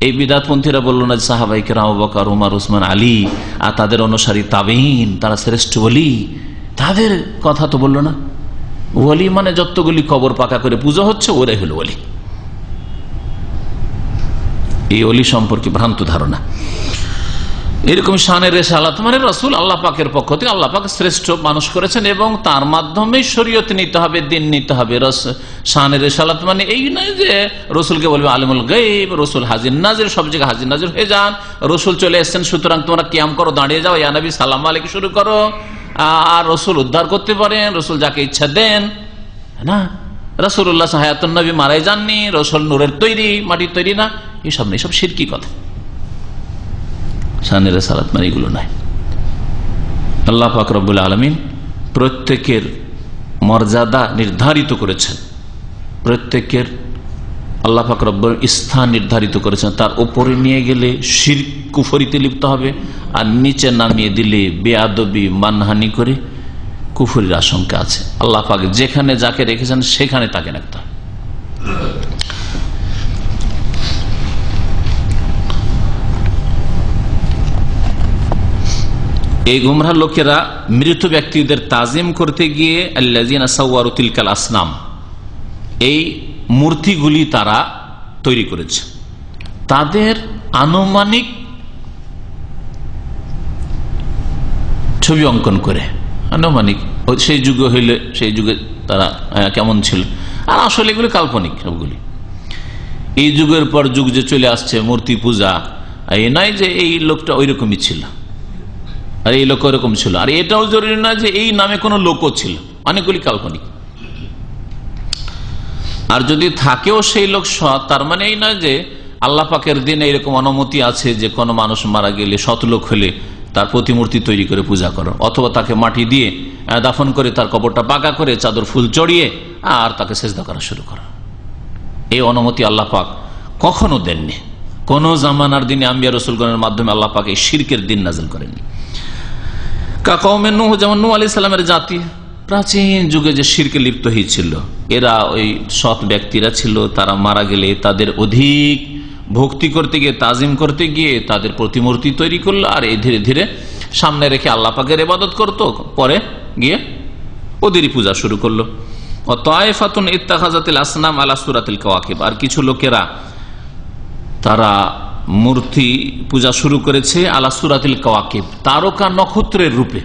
এই বিদাতপন্থীরা বলল না সাহাবাই কেরাম বকার, উমার, উসমান, আলী, আর তাদের অনুসারী তাবেইন তারা শ্রেষ্ঠ বলি তাদের কথা তো বলল না। ওলি মানে যতগুলি কবর পাকা করে পুজো হচ্ছে ওরে হলো ওলি। এই অলি সম্পর্কে ভ্রান্ত ধারণা। এরকম শানের রেসালাত। মানে রসুল আল্লাহ পাকের পক্ষ থেকে আল্লাহ পাক শ্রেষ্ঠ মানুষ করেছেন এবং তার মাধ্যমে শরীয়ত নিতে হবে, দিন নিতে হবে। শানের রেসালাত মানে এই নয় যে রসুলকে বলবে আলিমুল গাইব রসুল হাজির নাজির, সব জায়গায় হাজির নাজির হয়ে যান, রসুল চলে এসছেন, সুতরাং তোমরা কিয়াম করো, দাঁড়িয়ে যাও ইয়ানবী সালাম আলিক শুরু করো। আর রসুল উদ্ধার করতে পারেন, রসুল যাকে ইচ্ছা দেন। না রসুল্লাহ হায়াতুল নবী মারাই যাননি, রসুল নূরের তৈরি, মাটির তৈরি না। এসব নেই সব সিরকি কথা। সানের সালাত মানে এগুলো নাই। আল্লাহ পাক রব্বুল আলমিন প্রত্যেকের মর্যাদা নির্ধারিত করেছেন। প্রত্যেকের আল্লাহ পাক রব্বুল স্থান নির্ধারিত করেছেন। তার ওপরে নিয়ে গেলে শির কুফরিতে লিপ্ত হবে আর নিচে নামিয়ে দিলে বেআবি মানহানি করে কুফরির আশঙ্কা আছে। আল্লাহ পাক যেখানে যাকে রেখেছেন সেখানে তাকে রাখতে হবে। এই গুমরা লোকেরা মৃত ব্যক্তিদের তাজিম করতে গিয়ে আল্লাজিনা সাউয়ারুতিলকাল আসনাম। এই মূর্তিগুলি তারা তৈরি করেছে। তাদের আনুমানিক ছবি অঙ্কন করে। আনুমানিক সেই যুগে হইলে সেই যুগে তারা কেমন ছিল? আর আসলে এগুলি কাল্পনিক সবগুলি এই যুগের পর যুগ যে চলে আসছে, মূর্তি পূজা, এই নয় যে এই লোকটা ওই রকমই ছিল। আর এই লোক ওরকম ছিল। আর এটাও জরুরি না যে এই নামে কোনো লোকও ছিল। অনেকগুলি কাল্পনিক। আর যদি থাকেও সেই লোক সৎ, তার মানে এই নয় যে আল্লাহ পাকের দিনে এরকম অনুমতি আছে যে কোনো মানুষ মারা গেলে সৎ লোক হলে তার প্রতিমূর্তি তৈরি করে পূজা করো। অথবা তাকে মাটি দিয়ে দাফন করে তার কবরটা পাকা করে চাদর ফুল চড়িয়ে আর তাকে সেজদা করা শুরু করো। এই অনুমতি আল্লাহ পাক কখনো দেননি। কোন জামানার দিনে আম্বিয়া রসুলগণের মাধ্যমে আল্লাহ পাক এই শিরকের দিন নাজিল করেননি। কাকাউমে নুহ, যেমন নু আলি জাতি। প্রাচীন যুগে যে শিরকে লিপ্ত হয়েছিল, এরা ওই সৎ ব্যক্তিরা ছিল, তারা মারা গেলে তাদের অধিক ভক্তি করতে গিয়ে, তাজিম করতে গিয়ে তাদের প্রতিমূর্তি তৈরি করল, আর এই ধীরে ধীরে সামনে রেখে আল্লাহ পাকের এবাদত করতো। পরে গিয়ে ওদেরই পূজা শুরু করল। তয়ফাতুন ইত্তাখাজাতিল আসনাম আলা সুরাতিল কাওয়াকিব। আর কিছু লোকেরা, তারা মূর্তি পূজা শুরু করেছে আলা সুরাতিল কাওয়াকিব, তারকা নক্ষত্রের রূপে।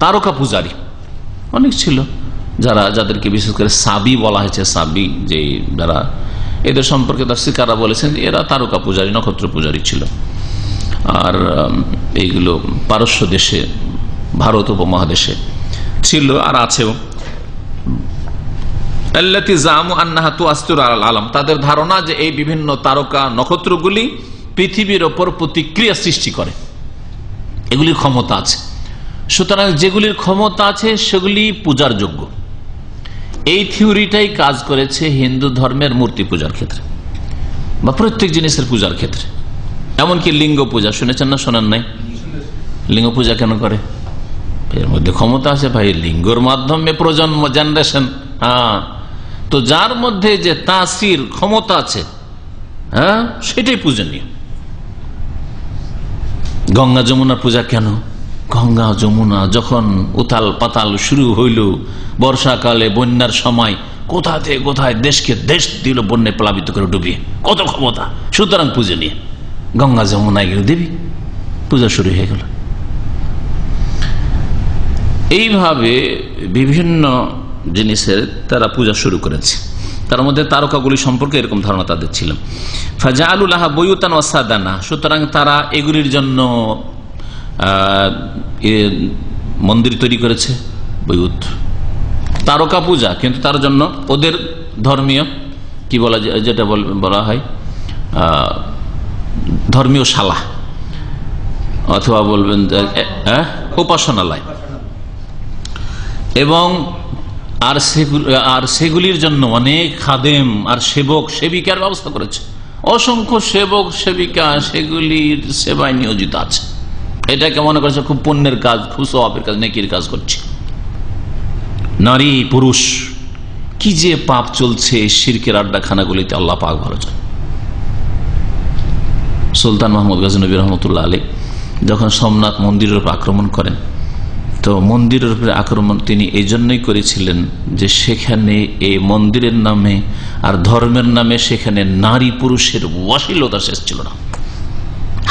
তারকা পূজারী। অনেক ছিল যারা, যাদেরকে বিশেষ করে সাবি বলা হয়েছে, সাবি, যে যারা এদের সম্পর্কে তার শিকারা বলেছেন, এরা তারকা পূজারী, নক্ষত্র পূজারী ছিল। আর এইগুলো পারস্য দেশে, ভারত উপমহাদেশে ছিল আর আছেও আল্লাতি জামু আন্নাহা তুআস্তিরু আলাল আলম। তাদের ধারণা যে এই বিভিন্ন তারকা নক্ষত্রগুলি পৃথিবীর ওপর প্রতিক্রিয়া সৃষ্টি করে। এগুলির ক্ষমতা আছে। সুতরাং যেগুলির ক্ষমতা আছে, সেগুলি পূজার যোগ্য। এই থিওরিটাই কাজ করেছে হিন্দু ধর্মের মূর্তি পূজার ক্ষেত্রে বা প্রত্যেক জিনিসের পূজার ক্ষেত্রে। এমনকি লিঙ্গ পূজা, শুনেছেন না, শোনান নাই? লিঙ্গ পূজা কেন করে? এর মধ্যে ক্ষমতা আছে ভাই, লিঙ্গর মাধ্যমে প্রজন্ম জেনারেশন হ্যাঁ। তো যার মধ্যে যে তাসির ক্ষমতা আছে হ্যাঁ সেটাই পূজনীয়। গঙ্গা যমুনার পূজা কেন? গঙ্গা যমুনা যখন উতাল পাতাল শুরু হইল, বর্ষাকালে, বন্যার সময় কোথা থেকে কোথায় দেশকে দেশ দিল বন্যে প্লাবিত করে ডুবিয়ে, কত ক্ষমতা। সুতরাং পূজনীয়। গঙ্গা যমুনায় গেল দেবী, পূজা শুরু হয়ে গেল। এইভাবে বিভিন্ন জিনিসের তারা পূজা শুরু করেছে। তার মধ্যে তারকাগুলি সম্পর্কে এরকম ধারণা তাদের ছিল। ফাজা আলুল্লাহ বইউতান ওয়াসাদানা সুতরাং তারা এগুলির জন্য মন্দির তৈরি করেছে বইউত। তারকা পূজা কিন্তু তার জন্য ওদের ধর্মীয় কি বলা যেটা বল- হয় ধর্মীয় শালা। অথবা বলবেন হ্যাঁ, উপাসনালয়। এবং আর আর সেগুলির জন্য অনেক খাদেম আর সেবক, সেবিকার ব্যবস্থা করেছে। অসংখ্য সেবক, সেবিকা, সেগুলির সেবায় নিয়োজিত আছে। এটাকে মনে করছে, খুব পুণ্যের কাজ, খুব স্বভাবের কাজ, নেকির কাজ করছে। নারী, পুরুষ, কি যে পাপ চলছে শিরকের আড্ডাখানাগুলিতে আল্লাহ পাক ভালো সুলতান মাহমুদ গাজনবী রহমতুল্লাহ আলী যখন সোমনাথ মন্দিরের উপর আক্রমণ করেন তো মন্দিরের উপরে আক্রমণ তিনি এই জন্যই করেছিলেন যে সেখানে এই মন্দিরের নামে আর ধর্মের নামে সেখানে নারী পুরুষের ওয়াসিলতা শেষ ছিল না।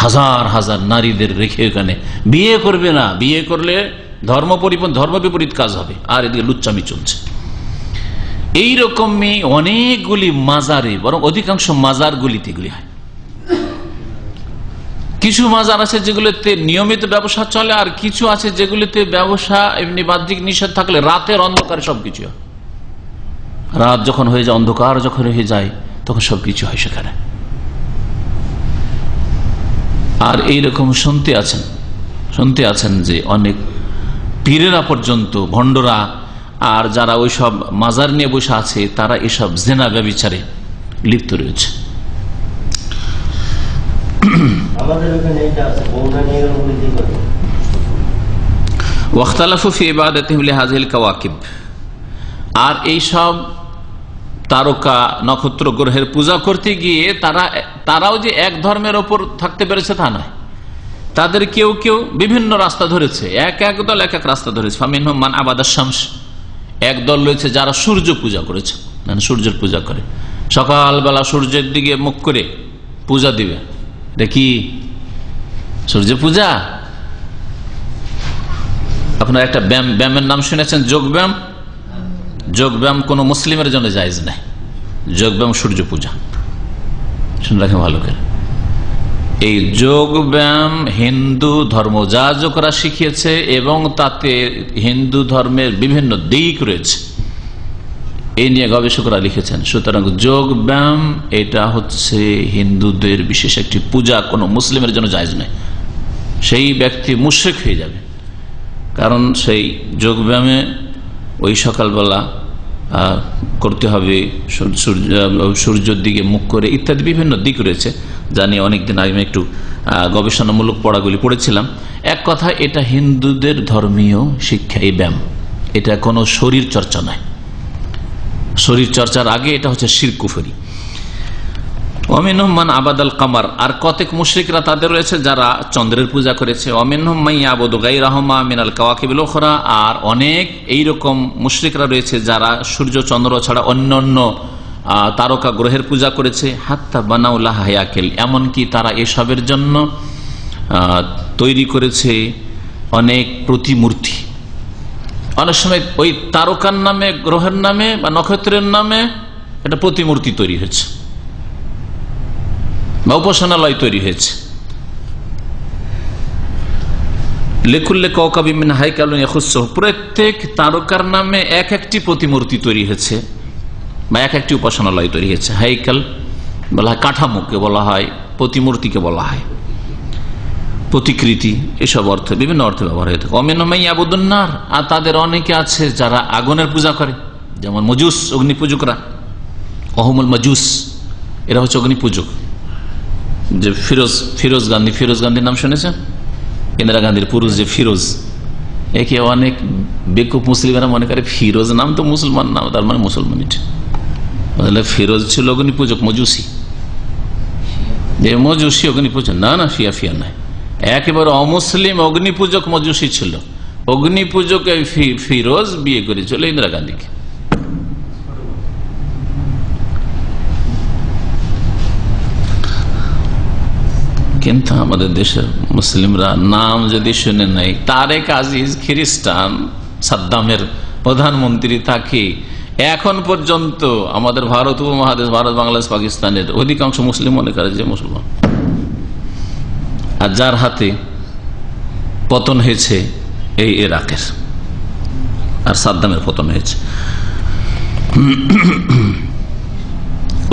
হাজার হাজার নারীদের রেখে ওখানে বিয়ে করবে না। বিয়ে করলে ধর্ম ধর্ম বিপরীত কাজ হবে, আর এদিকে লুচ্চামি চলছে। এইরকমই অনেকগুলি মাজারে, বরং অধিকাংশ মাজারগুলিতে এগুলি হয়। কিছু মাজার আছে যেগুলোতে নিয়মিত ব্যবসা চলে আর কিছু আছে যেগুলিতে ব্যবসা এমনি বাহ্যিক নিষেধ থাকলে রাতের অন্ধকারে সবকিছু রাত যখন হয়ে যায়, অন্ধকার যখন হয়ে যায়, তখন সবকিছু হয় সেখানে। আর এই রকম শুনতে আছেন শুনতে আছেন যে অনেক পীরেরা পর্যন্ত, ভণ্ডরা আর যারা ওইসব মাজার নিয়ে বসে আছে, তারা এসব জেনা ব্যবিচারে লিপ্ত রয়েছে। আর এই সব তারকা নক্ষত্র গ্রহের পূজা করতে গিয়ে তারা, তারাও যে এক ধর্মের ওপর থাকতে পেরেছে তা নয়। তাদের কেউ কেউ বিভিন্ন রাস্তা ধরেছে। এক এক দল এক এক রাস্তা ধরেছে। ফামিন মান আবাদা এক দল রয়েছে যারা সূর্য পূজা করেছে মানে সূর্যের পূজা করে। সকালবেলা সূর্যের দিকে মুখ করে পূজা দিবে। দেখি সূর্য পূজা? আপনার একটা ব্যায়াম, ব্যায়ামের নাম শুনেছেন, যোগ ব্যায়াম? যোগ ব্যায়াম কোন মুসলিমের জন্য জায়জ নাই। যোগ ব্যায়াম সূর্য পূজা। শুনে রাখেন ভালো করে। এই যোগ ব্যায়াম হিন্দু ধর্ম ধর্মযাজকরা শিখিয়েছে এবং তাতে হিন্দু ধর্মের বিভিন্ন দিক রয়েছে। এই নিয়ে গবেষকরা লিখেছেন, সুতরাং যোগ ব্যায়াম, এটা হচ্ছে হিন্দুদের বিশেষ একটি পূজা, কোনো মুসলিমের জন্য জায়জ নয়। সেই ব্যক্তি মুশ্রিক হয়ে যাবে। কারণ সেই যোগ ব্যায়ামে ওই সকালবেলা করতে হবে, সূর্য সূর্যের দিকে মুখ করে ইত্যাদি বিভিন্ন দিক রয়েছে জানি অনেকদিন আগে আমি একটু গবেষণামূলক পড়াগুলি পড়েছিলাম। এক কথা, এটা হিন্দুদের ধর্মীয় শিক্ষা, এই ব্যায়াম। এটা কোনো শরীর চর্চা নয়। শরীর চর্চার আগে এটা হচ্ছে শিরকুফরি অমিনহমান আবাদ আল কামার। আর কতেক মুশ্রিকরা তাদের রয়েছে যারা চন্দ্রের পূজা করেছে। অমিনহমাই আবদ গাই রহমা মিনাল কাওয়াকিবিল খরা আর অনেক এই রকম মুশ্রিকরা রয়েছে যারা সূর্য, চন্দ্র ছাড়া অন্য অন্য তারকা গ্রহের পূজা করেছে। হাত্তা বানাউল্লাহ হায়াকেল। এমনকি তারা এসবের জন্য তৈরি করেছে অনেক প্রতিমূর্তি। অনেক সময় ওই তারকার নামে, গ্রহের নামে বা নক্ষত্রের নামে একটা প্রতিমূর্তি তৈরি হয়েছে বা উপাসনালয় তৈরি হয়েছে। লেখুল্লে কৌকাবিমিন হাইকালুন এখুস প্রত্যেক তারকার নামে এক একটি প্রতিমূর্তি তৈরি হয়েছে বা এক একটি উপাসনালয় তৈরি হয়েছে। হাইকাল বলা হয়, কাঠামোকে বলা হয়, প্রতিমূর্তিকে বলা হয়। প্রতিকৃতি, এসব অর্থে, বিভিন্ন অর্থে ব্যবহার হয়ে থাকে। অমেনমাই আবুদুন্নার, আর তাদের অনেকে আছে যারা আগুনের পূজা করে, যেমন মজুস অগ্নি পূজকরা অহমুল মজুস, এরা হচ্ছে অগ্নি পূজক যে ফিরোজ ফিরোজ গান্ধী, ফিরোজ গান্ধীর নাম শুনেছেন? ইন্দিরা গান্ধীর পুরুষ যে ফিরোজ। একে অনেক বেকুব মুসলিমেরা মনে করে, ফিরোজ নাম তো মুসলমান নাম, তার মানে মুসলমান ফিরোজ ছিল অগ্নি পূজক মজুসি। যে মজুসি অগ্নি পূজক না না, ফিয়া ফিয়া নাই একেবারে অমুসলিম অগ্নি পূজক মজুসি ছিল। অগ্নি পূজক ফিরোজ বিয়ে করেছিল ইন্দিরা গান্ধীকে। কিন্তু আমাদের দেশের মুসলিমরা নাম যদি শুনে নেই তারেক আজিজ খ্রিস্টান সাদ্দামের প্রধানমন্ত্রী তাকে এখন পর্যন্ত আমাদের ভারত উপমহাদেশ, ভারত, বাংলাদেশ, পাকিস্তানের অধিকাংশ মুসলিম মনে করে যে মুসলমান? আর যার হাতে পতন হয়েছে এই ইরাকের আর সাদ্দামের পতন হয়েছে।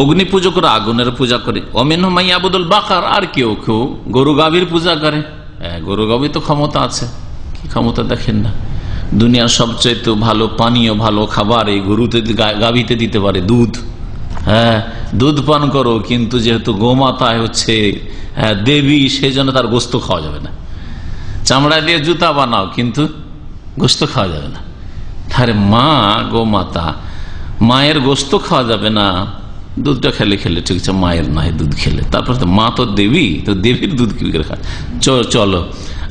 অগ্নি পূজকরা আগুনের পূজা করে। অমিন আবুদুল বাকার আর কেউ কেউ গরু গাভীর পূজা করে। হ্যাঁ, গরু গাভী তো ক্ষমতা আছে কি ক্ষমতা দেখেন না। দুনিয়ার সবচেয়ে ভালো পানীয় ভালো খাবার এই গরুতে গাভীতে দিতে পারে দুধ। হ্যাঁ দুধ পান করো কিন্তু যেহেতু গোমাতায় হচ্ছে হ্যাঁ, দেবী সেই জন্য তার গোস্ত খাওয়া যাবে না। চামড়া দিয়ে জুতা বানাও কিন্তু গোস্ত খাওয়া যাবে না। তাহলে মা গোমাতা মায়ের গোস্ত খাওয়া যাবে না। দুধটা খেলে খেলে ঠিক আছে মায়ের নাই দুধ খেলে। তারপর তো মা তো দেবী তো দেবীর দুধ কি করে খায়? চলো।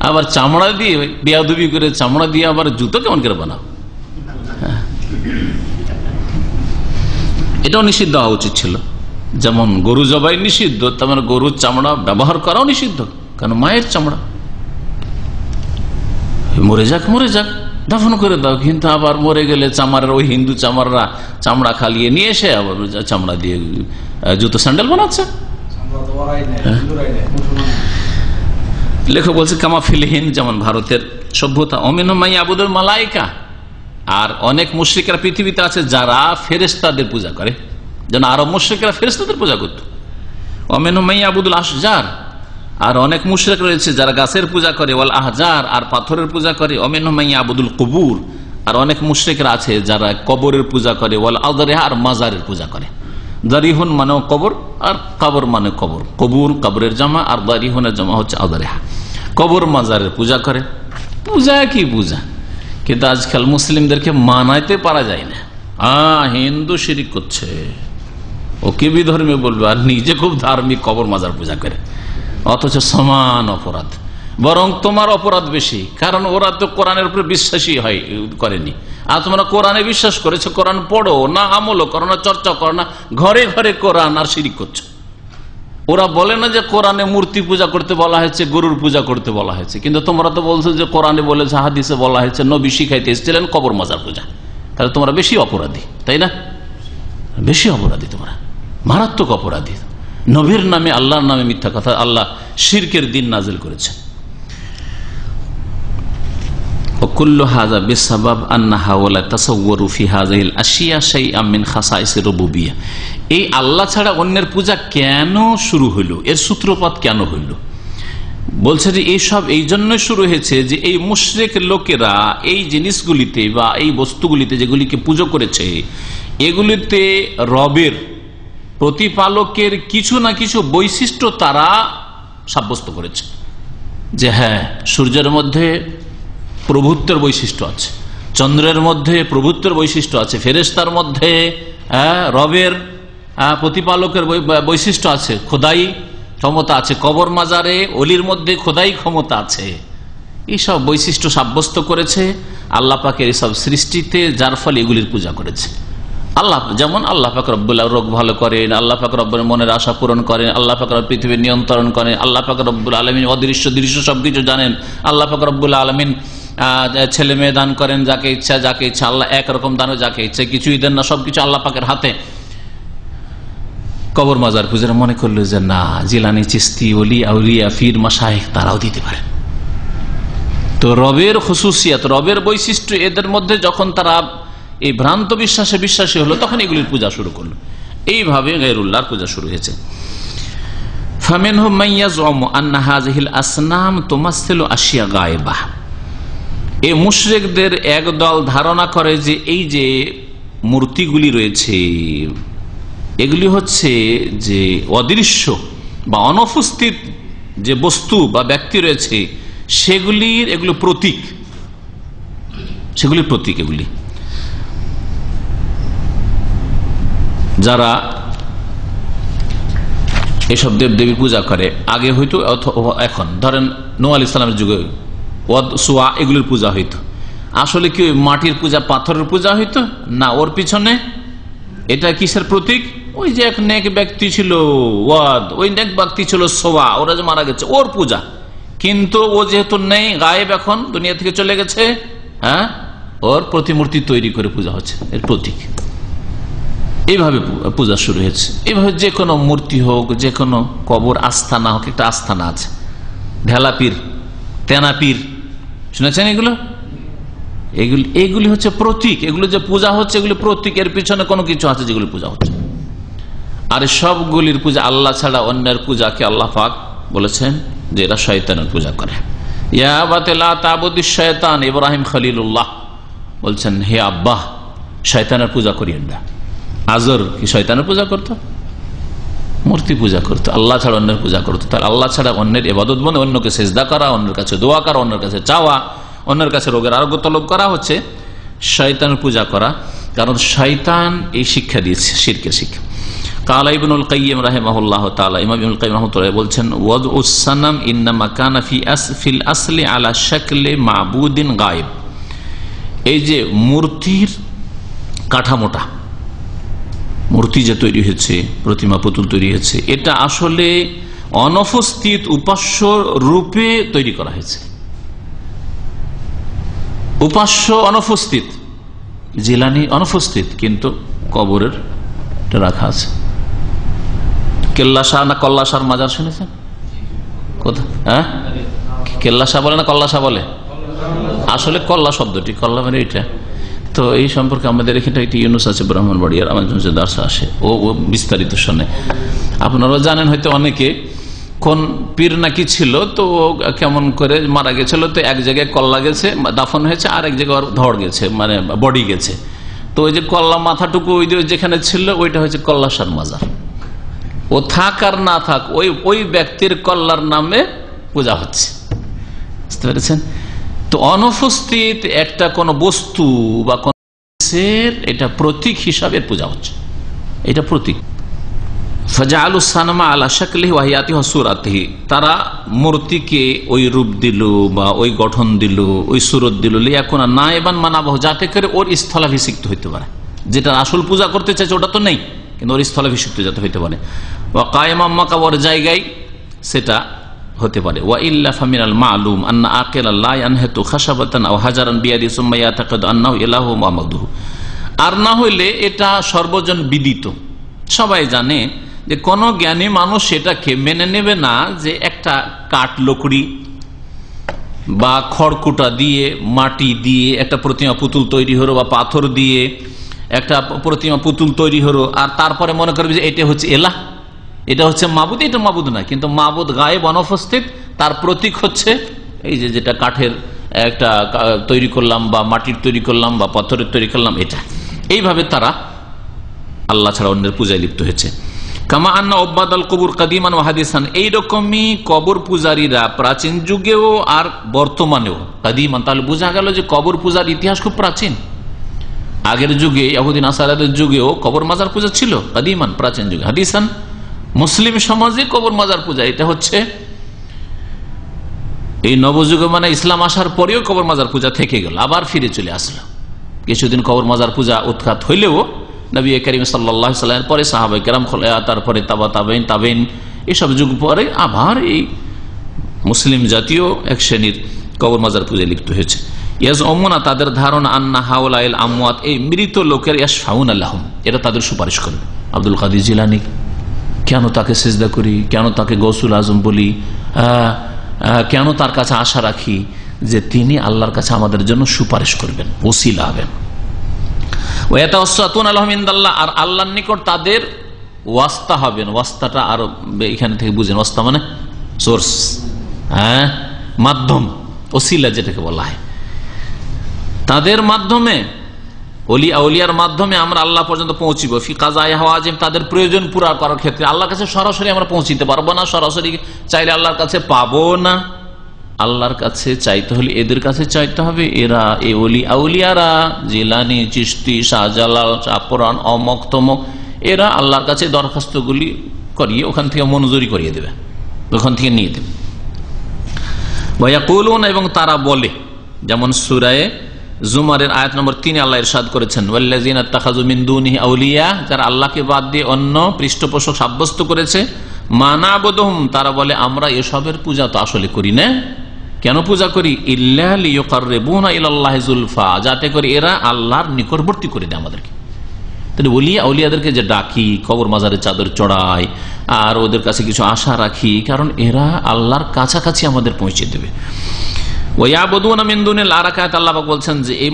আবার চামড়া দিয়ে বেয়াদুবি করে চামড়া দিয়ে আবার জুতো কেমন করে বানাও? হ্যাঁ। এটাও নিষিদ্ধ হওয়া উচিত ছিল। যেমন গরু জবাই নিষিদ্ধ, তেমন গরুর চামড়া ব্যবহার করাও নিষিদ্ধ কারণ মায়ের চামড়া? মরে যাক মরে যাক, দাফন করে দাও, কিন্তু আবার মরে গেলে চামারের ওই হিন্দু চামাররা চামড়া খালিয়ে নিয়ে এসে আবার চামড়া দিয়ে জুতো স্যান্ডেল বানাচ্ছে। লেখক বলছে কামা ফিলহীন যেমন ভারতের সভ্যতা অমিনমাই আবুদুল মালাইকা আর অনেক মুশ্রিকরা পৃথিবীতে আছে যারা ফেরেস্তাদের পূজা করে। যেন আরব মুশ্রিকরা ফেরেস্তাদের পূজা করত। অমেনমাই আবুদুল আসজার আর অনেক মুশরেক রয়েছে যারা গাছের পূজা করে, ওয়াল আহজার, আর পাথরের পূজা করে। অমেন আবুদুল কবুর। আর অনেক মুশরেকরা আছে যারা কবরের পূজা করে, ওয়াল আদরে, আর মাজারের পূজা করে। দারিহুন মানেও কবর, আর কবর মানে কবর। কবুর কবরের জামা, আর দারিহুনের জামা হচ্ছে আদরেহা। কবর, মাজারের পূজা করে। পূজা কি পূজা? কিন্তু আজকাল মুসলিমদেরকে মানাইতে পারা যায় না। হ্যাঁ হিন্দু শিরিক করছে। ও ওকে বিধর্মী বলবে, আর নিজে খুব ধার্মিক কবর মাজার পূজা করে। অথচ সমান অপরাধ। বরং তোমার অপরাধ বেশি, কারণ ওরা তো কোরআনের উপরে বিশ্বাসী হয়, করেনি। আর তোমরা কোরআনে বিশ্বাস করেছ, কোরআন পড়ো, না আমলও করো, না চর্চা করো, না ঘরে ঘরে কোরআন আর শিরিক করছ। ওরা বলে না যে কোরআনে মূর্তি পূজা করতে বলা হয়েছে, গরুর পূজা করতে বলা হয়েছে। কিন্তু তোমরা তো বলছো যে কোরআনে বলেছে, হাদিসে বলা হয়েছে, নবী শিখাইতে এসেছিলেন কবর মাজার পূজা। তাহলে তোমরা বেশি অপরাধী, তাই না? বেশি অপরাধী তোমরা, মারাত্মক অপরাধী। নবীর নামে, আল্লাহর নামে মিথ্যা কথা, আল্লাহ শিরকের দিন নাজিল ওকুল্ল হাজা বেসাবাব আন্না হাওলা তাসাউর হাজাইল আশিয়া সেই আমিন খাসা ইসের এই আল্লাহ ছাড়া অন্যের পূজা কেন শুরু হইল? এর সূত্রপাত কেন হইল? বলছে যে এইসব এই জন্য শুরু হয়েছে যে এই মুশ্রেক লোকেরা এই জিনিসগুলিতে বা এই বস্তুগুলিতে যেগুলিকে পুজো করেছে, এগুলিতে রবের প্রতিপালকের কিছু না কিছু বৈশিষ্ট্য তারা সাব্যস্ত করেছে। যে হ্যাঁ সূর্যের মধ্যে প্রভুত্বের বৈশিষ্ট্য আছে। চন্দ্রের মধ্যে প্রভুত্বের বৈশিষ্ট্য আছে ফেরেস্তার মধ্যে হ্যাঁ, রবের হ্যাঁ, প্রতিপালকের বৈশিষ্ট্য আছে খোদাই ক্ষমতা আছে। কবর মাজারে অলির মধ্যে খোদাই ক্ষমতা আছে। এইসব বৈশিষ্ট্য সাব্যস্ত করেছে আল্লাহ পাকের এসব সৃষ্টিতে যার ফলে এগুলির পূজা করেছে। আল্লাহ যেমন আল্লাহ পাক রব্বুল্লাহ রোগ ভালো করেন আল্লাহ পাক রব্বুল মনের আশা পূরণ করেন আল্লাহ পাক পৃথিবীর নিয়ন্ত্রণ করেন আল্লাহ পাক রব্বুল আলমিন অদৃশ্য দৃশ্য সবকিছু জানেন আল্লাহ পাক রব্বুল আলমিন ছেলে মেয়ে দান করেন, যাকে ইচ্ছা যাকে ইচ্ছা, আল্লাহ একরকম দানও যাকে ইচ্ছা, কিছুই দেন না, সবকিছু আল্লাহ পাকের হাতে। কবর মাজার পূজারা মনে করল যে না, জিলানি, চিস্তি অলি আউলিয়া ফির মাসাহেক তারাও দিতে পারে। তো রবের খুশুসিয়াত রবের বৈশিষ্ট্য এদের মধ্যে যখন তারা এই ভ্রান্ত বিশ্বাসে বিশ্বাসী হলো, তখন এগুলির পূজা শুরু করল। এইভাবে গেরুল্লাহর পূজা শুরু হয়েছে। ফামেন ফামিনহু মাইয়াজউমু আন্না হাযিহিল আসনাম তুমাসসিলু আশিয়া এই মুশরিকদের একদল ধারণা করে যে এই যে মূর্তিগুলি রয়েছে, এগুলি হচ্ছে যে অদৃশ্য বা অনুপস্থিত যে বস্তু বা ব্যক্তি রয়েছে, সেগুলির, এগুলো প্রতীক। সেগুলির প্রতীক এগুলি। যারা এসব দেব দেবীর পূজা করে, আগে অথবা এখন। ধরেন নোয়াল ইসলামের যুগে সোয়া, এগুলির পূজা হইতো। আসলে কি মাটির পূজা, পাথরের পূজা হইতো? না, ওর পিছনে? এটা কিসের প্রতীক? ওই যে এক নেক ব্যক্তি ছিল, ওয়াদ, ওই নেক ব্যক্তি ছিল সোয়া, ওরা যে মারা গেছে, ওর পূজা। কিন্তু ও যেহেতু নেই, গায়েব এখন, দুনিয়া থেকে চলে গেছে হ্যাঁ? ওর প্রতিমূর্তি তৈরি করে পূজা হচ্ছে, এর প্রতীক। এইভাবে পূজা শুরু হয়েছে। এইভাবে যে কোনো মূর্তি হোক, যে কোনো কবর, আস্থানা হোক, একটা আস্থানা আছে। ঢেলাপীর, তেনাপীর শুনেছেন এগুলো? এগুলি এগুলি হচ্ছে প্রতীক। এগুলো যে পূজা হচ্ছে, এগুলি প্রতীক। এর পিছনে কোনো কিছু আছে যেগুলি পূজা হচ্ছে। আর সবগুলির পূজা আল্লাহ ছাড়া অন্যের পূজাকে আল্লাহ পাক বলেছেন যে এরা শয়তানের পূজা করে। শয়তান, ইব্রাহিম খলিলুল্লাহ বলছেন, হে আব্বাহ, শয়তানের পূজা করিয়েন না। আজর কি শয়তানের পূজা করতো? মূর্তি পূজা করতো, আল্লাহ ছাড়া অন্যের পূজা করতো। তার আল্লাহ ছাড়া অন্যের এবাদত বন্ধ অন্যকে সেজদা করা, অন্যের কাছে দোয়া করা, অন্যের কাছে চাওয়া, অন্যের কাছে রোগের আরোগ্য তলব করা হচ্ছে। শয়তানের পূজা করা, কারণ শয়তান এই শিক্ষা দিয়েছে, শিরকের শিক্ষা। কাইম বলছেন ওয়াদ উসানাম ইন্নামা কানা ফি আস, ফিল আসলি আলা শাকলে গায়েব। এই যে মূর্তির কাঠামোটা মূর্তি যে তৈরি হয়েছে, প্রতিমা পুতুল তৈরি হয়েছে। এটা আসলে অনুপস্থিত উপাস্য রূপে তৈরি করা হয়েছে। উপাস্য অনুপস্থিত জিলানি অনুপস্থিত কিন্তু কবরের রাখা আছে। কেল্লাশাহ না কল্লাশার মাজার শুনেছেন? কোথা হ্যাঁ? কেল্লাশাহ বলে না কল্লাশাহ বলে? আসলে কল্লা শব্দটি, কল্লা মানে এটা। তো এই সম্পর্কে আমাদের এখানে একটি ইউনুস আছে ব্রাহ্মণবাড়িয়ার আমার দার্স আসে, ও ও বিস্তারিত শোনে। আপনারা জানেন হয়তো অনেকে কোন পীর নাকি ছিল, তো ও কেমন করে মারা গেছিল, তো এক জায়গায় কল্লা গেছে, দাফন হয়েছে, আর এক জায়গায় ধর গেছে মানে বডি গেছে। তো ওই যে কল্লা মাথাটুকু ওই যেখানে ছিল, ওইটা হচ্ছে কল্লাসার মাজার ও থাক আর না থাক, ওই ওই ব্যক্তির কল্লার নামে পূজা হচ্ছে। বুঝতে পেরেছেন? তো অনুপস্থিত একটা কোন বস্তু বা কোন এটা প্রতীক হিসাবে পূজা হচ্ছে। এটা প্রতীক। ফজালুসানমা আলা শাকলি ওয়াহিয়াতি হসুরাতিহি তারা মূর্তিকে ওই রূপ দিল বা ওই গঠন দিল, ওই সুরত দিল। লিয়াকুনা না এবান মানাবহ, যাতে করে ওর স্থলাভিষিক্ত হইতে পারে। যেটা আসল পূজা করতে চাইছে ওটা তো নেই, কিন্তু ওর স্থলাভিষিক্ত যাতে হইতে পারে। বা কায়মাম্মাকা ওর জায়গায় সেটা হতে পারে। ওয়া মালুম আন্না হাজারান আর না হইলে এটা সর্বজন বিদিত। সবাই জানে যে কোনো জ্ঞানী মানুষ সেটাকে মেনে নেবে না যে একটা কাঠ লকড়ি বা খড়কুটা দিয়ে, মাটি দিয়ে, একটা প্রতিমা পুতুল তৈরি হলো বা পাথর দিয়ে, একটা প্রতিমা পুতুল তৈরি হলো, আর তারপরে মনে করবে যে এটা হচ্ছে এলাহ। এটা হচ্ছে মাবুদ, এটা মাবুদ না, কিন্তু মাবুদ গায়ে অনুপস্থিত, তার প্রতীক হচ্ছে এই যে যেটা কাঠের একটা তৈরি করলাম বা মাটির তৈরি করলাম বা পাথরের তৈরি করলাম, এটা। এইভাবে তারা আল্লাহ ছাড়া অন্যের পূজায় লিপ্ত হয়েছে। কামা আন্না ওব্বাদ আল কবুর কাদিমান ও হাদিসান, এইরকমই কবর পূজারীরা প্রাচীন যুগেও আর বর্তমানেও, কাদিমান, তাহলে বোঝা গেল যে কবর পূজার ইতিহাস খুব প্রাচীন। আগের যুগে ইয়াহুদ্দিন আসারাদের যুগেও কবর মাজার পূজা ছিল, কাদিমান, প্রাচীন যুগে। হাদিসান মুসলিম সমাজে কবর মাজার পূজা, এটা হচ্ছে এই নবযুগে মানে ইসলাম আসার পরেও কবর মাজার পূজা থেকে গেল, আবার ফিরে চলে আসলো। কিছুদিন কবর মাজার পূজা উৎখাত হইলেও নবী করিম সাল্লাহ সাল্লামের পরে সাহাবাই কেরাম খোলা তারপরে তাবা তাবেন তাবেন এসব যুগ পরে আবার এই মুসলিম জাতীয় এক শ্রেণির কবর মাজার পূজায় লিপ্ত হয়েছে। ইয়াজ অমনা তাদের ধারণা, আন্না হাউলাইল আমওয়াত, এই মৃত লোকের ইয়াস ফাউন আল্লাহম এটা তাদের সুপারিশ করবে। আব্দুল কাদির জিলানি। কেন তাকে সেজদা করি? কেন তাকে গৌসুল আজম বলি? কেন তার কাছে আশা রাখি যে তিনি আল্লাহর কাছে আমাদের জন্য সুপারিশ করবেন, ওসিলা হবেন? আর আল্লাহর নিকট তাদের ওয়াস্তা হবেন। ওয়াস্তাটা আরও এখানে থেকে বুঝেন। ওয়াস্তা মানে সোর্স হ্যাঁ? মাধ্যম, ওসিলা যেটাকে বলা হয়। তাদের মাধ্যমে অলি আউলিয়ার মাধ্যমে আমরা আল্লাহ পর্যন্ত পৌঁছিব। ফি তাদের প্রয়োজন পুরা করার ক্ষেত্রে। আল্লাহর কাছে সরাসরি আমরা পৌঁছিতে পারব না, সরাসরি চাইলে আল্লাহর কাছে পাবো না। আল্লাহর কাছে চাইতে হলে এদের কাছে চাইতে হবে। এরা, এ অলি আউলিয়ারা, জিলানি চিস্তি শাহজালাল, চাপরান, অমক, তমক, এরা আল্লাহর কাছে দরখাস্তগুলি করিয়ে ওখান থেকে মঞ্জুরি করিয়ে দেবে, ওখান থেকে নিয়ে দেবে। ওয়াকুলুন এবং তারা বলে, যেমন সুরায়ে জুমারের আয়াত নম্বর তিন আল্লাহ ইরশাদ করেছেন মিন আউলিয়া যারা আল্লাহকে বাদ দিয়ে অন্য পৃষ্ঠপোষক সাব্যস্ত করেছে মানাবুদুহুম তারা বলে, আমরা এসবের পূজা তো আসলে করি না। কেন পূজা করি? ইল্লা লিয়ুকাররিবুনা ইলাল্লাহি যুলফা যাতে করে এরা আল্লাহর নিকটবর্তী করে দেয় আমাদেরকে। তাহলে ওলিয়া, আউলিয়াদেরকে যে ডাকি, কবর মাজারে চাদর চড়াই, আর ওদের কাছে কিছু আশা রাখি, কারণ এরা আল্লাহর কাছাকাছি আমাদের পৌঁছে দেবে। বলছেন যে এই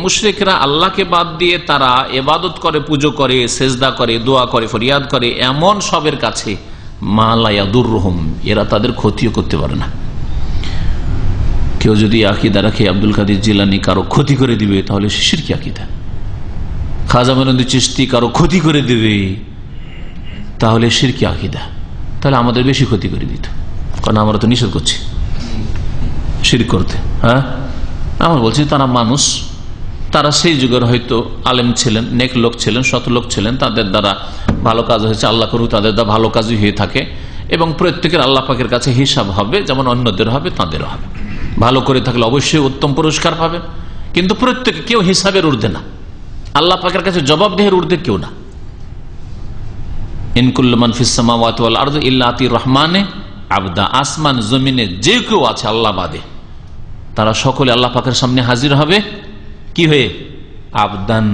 আল্লাহকে বাদ দিয়ে তারা এবাদত করে, পুজো করে, সেজদা করে, দোয়া করে, ফরিয়াদ করে এমন সবের কাছে রহম এরা তাদের ক্ষতিও করতে পারে না। কেউ যদি আকিদা রাখে, আব্দুল কাদির জিলানি কারও ক্ষতি করে দিবে, তাহলে শিশির কি আকিদা। খাজা মেনন্দি চিস্তি কারও ক্ষতি করে দেবে, তাহলে সিরকি আকিদা। তাহলে আমাদের বেশি ক্ষতি করে দিত। কারণ আমরা তো নিষেধ করছি। শির করতে হ্যাঁ? আমার বলছি, তারা মানুষ, তারা সেই যুগের হয়তো আলেম ছিলেন, নেক লোক ছিলেন শত লোক ছিলেন, তাদের দ্বারা ভালো কাজ হয়েছে, আল্লাহ করুক, তাদের দ্বারা ভালো কাজই হয়ে থাকে। এবং প্রত্যেকের আল্লাহ পাকের কাছে হিসাব হবে, যেমন অন্যদের হবে, তাদেরও হবে। ভালো করে থাকলে অবশ্যই উত্তম পুরস্কার পাবে। কিন্তু প্রত্যেকে কেউ হিসাবের ঊর্ধ্বে না। আল্লাহ পাকের কাছে জবাবদেহের ঊর্ধ্বে কেউ না। ইনকুল্লমান ফিসামাওয়াত আর্দ ইল্লাতি রহমানে আবদা আসমান, জমিনে যে কেউ আছে আল্লাহ বাদে। তারা সকলে আল্লাহ পাকের সামনে হাজির হবে। কি হয়ে? আবদান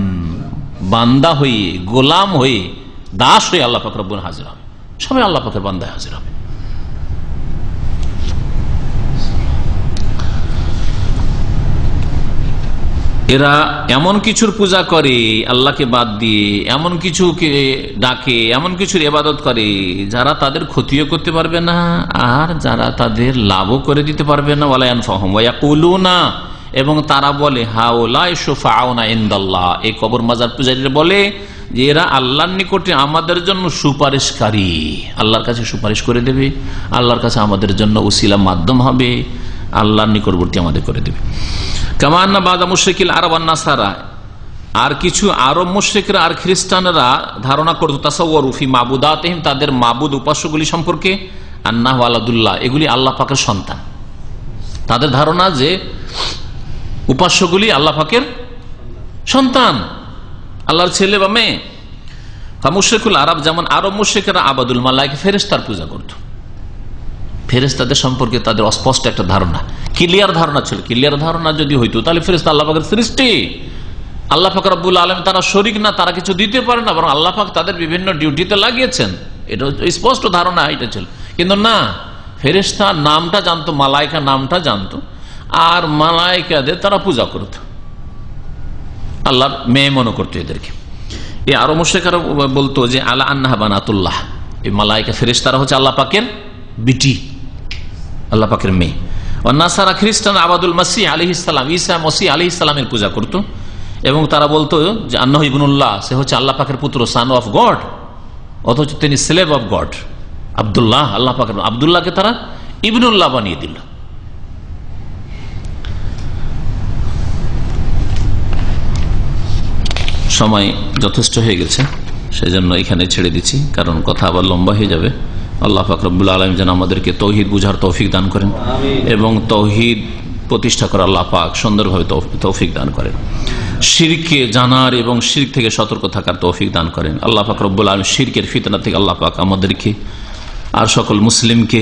বান্দা হয়ে, গোলাম হয়ে, দাস হয়ে আল্লাহ পাক বোন হাজির হবে। সবাই আল্লাহ পাকের বান্দায় হাজির হবে। এরা এমন কিছুর পূজা করে, আল্লাহকে বাদ দিয়ে, এমন কিছুকে ডাকে, এমন কিছুর ইবাদত করে, যারা তাদের ক্ষতিও করতে পারবে না, আর যারা তাদের লাভও করে দিতে পারবে না। ওয়ালায়ান না এবং তারা বলে ইন্দাল্লাহ। এই কবর মাজার পূজারীরা বলে যে, এরা আল্লাহর নিকটে আমাদের জন্য সুপারিশকারী। আল্লাহর কাছে সুপারিশ করে দেবে। আল্লাহর কাছে আমাদের জন্য উসিলা মাধ্যম হবে। আল্লাহর নিকটবর্তী আমাদের করে দেবে। কামান্না বাদা মুশরিকিল আরব সারা আর কিছু আরব মুশ্রিকরা আর খ্রিস্টানরা ধারণা করতো তাসাউর উফি মাবুদাতহিম, তাদের মাবুদ উপাস্যগুলি সম্পর্কে, আন্নাহ আলাদুল্লাহ, এগুলি আল্লাহ পাকের সন্তান। তাদের ধারণা যে উপাস্যগুলি আল্লাহ পাকের সন্তান, আল্লাহর ছেলে বা মেয়ে। মুশ্রিকুল আরব, যেমন আরব মুশ্রিকেরা আবাদুল মাল্লাহকে ফেরেস্তার পূজা করত। ফেরেস্তাদের সম্পর্কে তাদের অস্পষ্ট একটা ধারণা ক্লিয়ার ধারণা ছিল। ক্লিয়ার ধারণা যদি হইতো, তাহলে ফেরেস্তা আল্লাহ পাকের সৃষ্টি। আল্লাহ পাক রব্বুল আলম তারা শরিক না, তারা কিছু দিতে পারে না, বরং আল্লাহ পাক তাদের বিভিন্ন ডিউটিতে লাগিয়েছেন। এটা স্পষ্ট ধারণা, এটা ছিল। কিন্তু না ফেরেস্তা নামটা জানতো, মালাইকা নামটা জানতো, আর মালাইকাদের তারা পূজা করত। আল্লাহর মেয়ে মনে করতো এদেরকে। এই আরও মুশেখারা বলতো যে আল্লাহ আন্না বানাতুল্লাহ। এই মালাইকা ফেরেস্তারা হচ্ছে আল্লাহ পাকের বিটি। আল্লাহ পাকের মেয়ে। নাসারা খ্রিস্টান আবাদুল মাসি আলি ইসলাম ইসা মসি আলি ইসলামের পূজা করত। এবং তারা বলতো যে আন্না ইবনুল্লাহ, সে হচ্ছে আল্লাহ পাকের পুত্র সান অফ গড অথচ তিনি slave of God Abdullah, Allah পাকের আবদুল্লাহকে তারা ইবনুল্লাহ বানিয়ে দিল। সময় যথেষ্ট হয়ে গেছে সেই জন্য এখানে ছেড়ে দিচ্ছি, কারণ কথা আবার লম্বা হয়ে যাবে। আল্লাহ ফাকরবুল আলম যেন আমাদেরকে তৌহিদ বুঝার তৌফিক দান করেন এবং তৌহিদ প্রতিষ্ঠা করা আল্লাহ পাক সুন্দরভাবে তৌফিক দান করেন। শিরকে জানার এবং শির থেকে সতর্ক থাকার তৌফিক দান করেন। আল্লাহ পাক রব্বুল আলম শিরকের ফিতনা থেকে আল্লাহ পাক আমাদেরকে আর সকল মুসলিমকে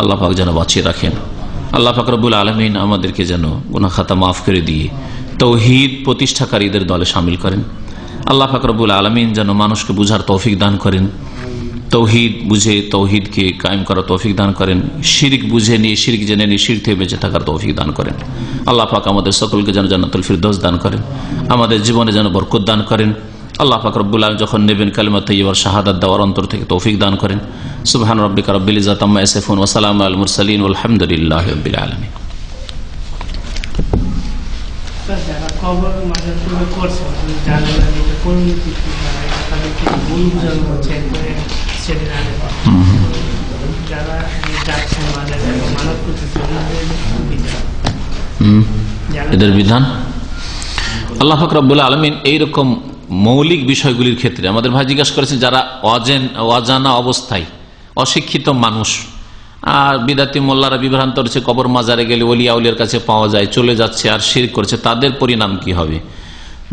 আল্লাহ পাক যেন বাঁচিয়ে রাখেন। আল্লাহ পাক রব্বুল আলমিন আমাদেরকে যেন গুনা খাতা মাফ করে দিয়ে তৌহিদ প্রতিষ্ঠাকারীদের দলে সামিল করেন। আল্লাহ ফাকরবুল আলমিন যেন মানুষকে বুঝার তৌফিক দান করেন। তৌহিদ বুঝে, তৌহিদকে কায়েম করার তৌফিক দান করেন। শিরিক বুঝে নিয়ে, শিরিক জেনে নিয়ে, শির থেকে বেঁচে থাকার তৌফিক দান করেন। আল্লাহ পাক আমাদের সকলকে যেন জান্নাতুল ফিরদোস দান করেন। আমাদের জীবনে যেন বরকত দান করেন। আল্লাহ পাক রব্বুল আলম যখন নেবেন কালিমা তৈবার শাহাদাত দেওয়ার অন্তর থেকে তৌফিক দান করেন। সুবহান রব্বিকা রব্বিল ইজাতাম্মা এসেফুন ওসালাম আল মুরসালিন আলহামদুলিল্লাহ রবিল আলমী করছে। এদের বিধান? আল্লাহ ফকরাবুল আলমিন এইরকম মৌলিক বিষয়গুলির ক্ষেত্রে আমাদের ভাই জিজ্ঞাসা করেছেন যারা অজেন, অজানা অবস্থায় অশিক্ষিত মানুষ, আর বিদাতি মোল্লারা বিভ্রান্ত হচ্ছে, কবর মাজারে গেলে অলিয়া উলিয়ার কাছে পাওয়া যায়, চলে যাচ্ছে আর শির করছে, তাদের পরিণাম কি হবে?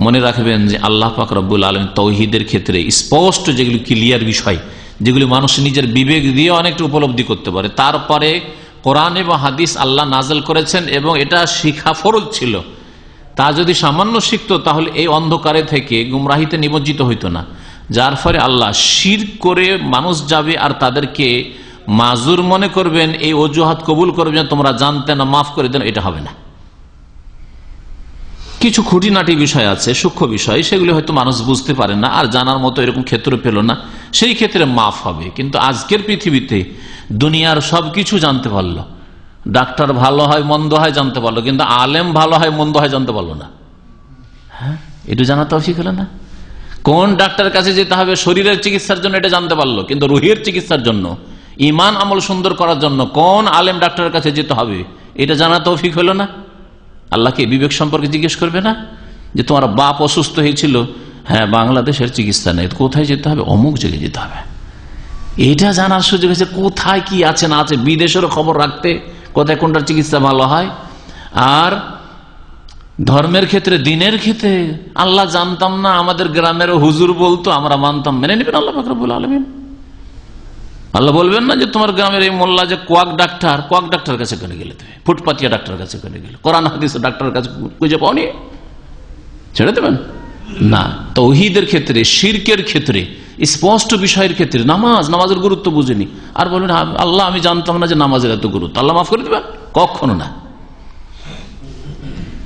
মনে রাখবেন যে আল্লাহ পাক রব্বুল আলম তৌহিদের ক্ষেত্রে স্পষ্ট যেগুলি ক্লিয়ার বিষয় যেগুলি মানুষ নিজের বিবেক দিয়ে অনেকটা উপলব্ধি করতে পারে। তারপরে কোরআন এবং হাদিস আল্লাহ নাজল করেছেন এবং এটা শিখা ফরজ ছিল। তা যদি সামান্য শিখতো, তাহলে এই অন্ধকারে থেকে গুমরাহিতে নিমজ্জিত হইতো না। যার ফলে আল্লাহ শির করে মানুষ যাবে আর তাদেরকে মাজুর মনে করবেন, এই অজুহাত কবুল করবেন, তোমরা জানতে না, মাফ করে দেন, এটা হবে না। কিছু খুঁটিনাটি বিষয় আছে, সূক্ষ্ম বিষয়, সেগুলি হয়তো মানুষ বুঝতে পারে না, আর জানার মতো এরকম ক্ষেত্র পেল না। সেই ক্ষেত্রে মাফ হবে, কিন্তু আজকের পৃথিবীতে দুনিয়ার সব কিছু জানতে পারল। ডাক্তার ভালো হয়, মন্দ হয় জানতে পারল, কিন্তু আলেম ভালো হয়, মন্দ হয় জানতে পারল না। হ্যাঁ? এটা জানা তৌফিক হলো না? কোন ডাক্তারের কাছে যেতে হবে? শরীরের চিকিৎসার জন্য এটা জানতে পারল, কিন্তু রুহের চিকিৎসার জন্য ইমান আমল সুন্দর করার জন্য কোন আলেম ডাক্তারের কাছে যেতে হবে? এটা জানা তৌফিক হলো না? আল্লাহকে বিবেক সম্পর্কে জিজ্ঞেস করবে না? যে তোমার বাপ অসুস্থ হয়েছিল। হ্যাঁ বাংলাদেশের চিকিৎসা নেই। কোথায় যেতে হবে? অমুক জায়গায় যেতে হবে। এটা জানার সুযোগ হয়েছে কোথায় কি আছে, না আছে? বিদেশেরও খবর রাখতে কোথায় কোনটার চিকিৎসা ভালো হয়? আর ধর্মের ক্ষেত্রে, দিনের ক্ষেত্রে, আল্লাহ জানতাম না, আমাদের গ্রামের হুজুর বলতো, আমরা মানতাম মেনে নেবেন আল্লাহ ফাকরবুল আলমিন। আল্লাহ বলবেন না যে তোমার গ্রামের এই মোল্লা যে কোয়াক ডাক্তার কোয়াক ডাক্তার কাছে কেন গেলে তুমি? ফুটপাতিয়া ডাক্তার কাছে কেন গেলে? কোরআন, হাদিস ডাক্তারের কাছে খুঁজে পাওনি? ছেড়ে দেবেন? না, তৌহিদের ক্ষেত্রে, শির্কের ক্ষেত্রে, স্পষ্ট বিষয়ের ক্ষেত্রে, নামাজ, নামাজের গুরুত্ব বুঝেনি। আর বলবেন আল্লাহ, আমি জানতাম না যে নামাজের এত গুরুত্ব। আল্লাহ মাফ করে দেবেন? কখনো না।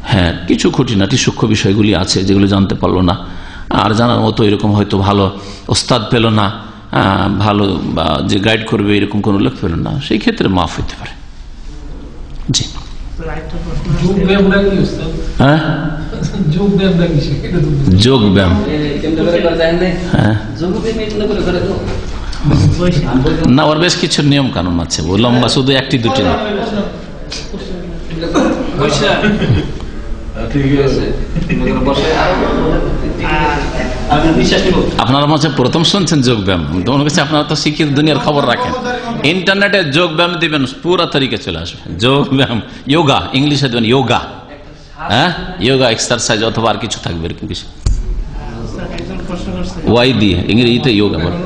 হ্যাঁ কিছু খুঁটিনাটি সূক্ষ্ম বিষয়গুলি আছে যেগুলো জানতে পারল না। আর জানার মতো এরকম হয়তো ভালো ওস্তাদ পেল না। ভালো বা যে গাইড করবে এরকম কোনো লোক পেল না সেই ক্ষেত্রে মাফ হইতে পারে। জি। যোগ হ্যাঁ? ব্যায়াম। হ্যাঁ। না ওর বেশ কিছু নিয়ম কানুন আছে ও লম্বা শুধু একটি দুটি না। আপনারা মাঝে প্রথম শুনছেন যোগ ব্যায়াম। আমি তো মনে করছি আপনারা তো শিক্ষিত দুনিয়ার খবর রাখেন। ইন্টারনেটে যোগ ব্যায়াম দিবেন পুরো তরিকে চলে আসবে। যোগ ব্যায়াম যোগা ইংলিশে দেবেন যোগা হ্যাঁ? যোগা এক্সারসাইজ অথবা আর কিছু থাকবে এরকম কিছু ওয়াই দিয়ে? ইংরেজিতে যোগা বলে।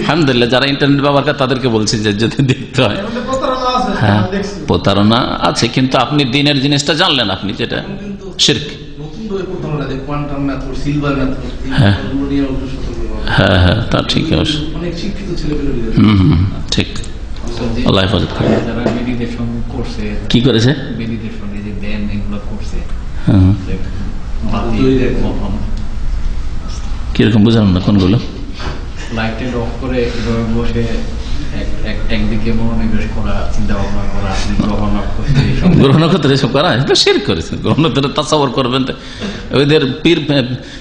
আলহামদুলিল্লাহ যারা ইন্টারনেট ব্যবহার করে তাদেরকে বলছি যে যদি দেখতে হয়। হ্যাঁ প্রতারণা আছে কিন্তু আপনি দিনের জিনিসটা জানলেন আপনি যেটা। শির্ক। হ্যাঁ। হ্যাঁ হ্যাঁ তা ঠিক অবশ্য। অনেক শিক্ষিত হুম হুম ঠিক। আল্লাহ হেফাজত করে যারা মেডিটেশন করছে কি করেছে? মেডিটেশন এই যে ধ্যান করছে হ্যাঁ যে বাতি কীরকম বুঝলাম না কোনগুলো? লাইটেড অফ করে বসে করবেন ওদের পীর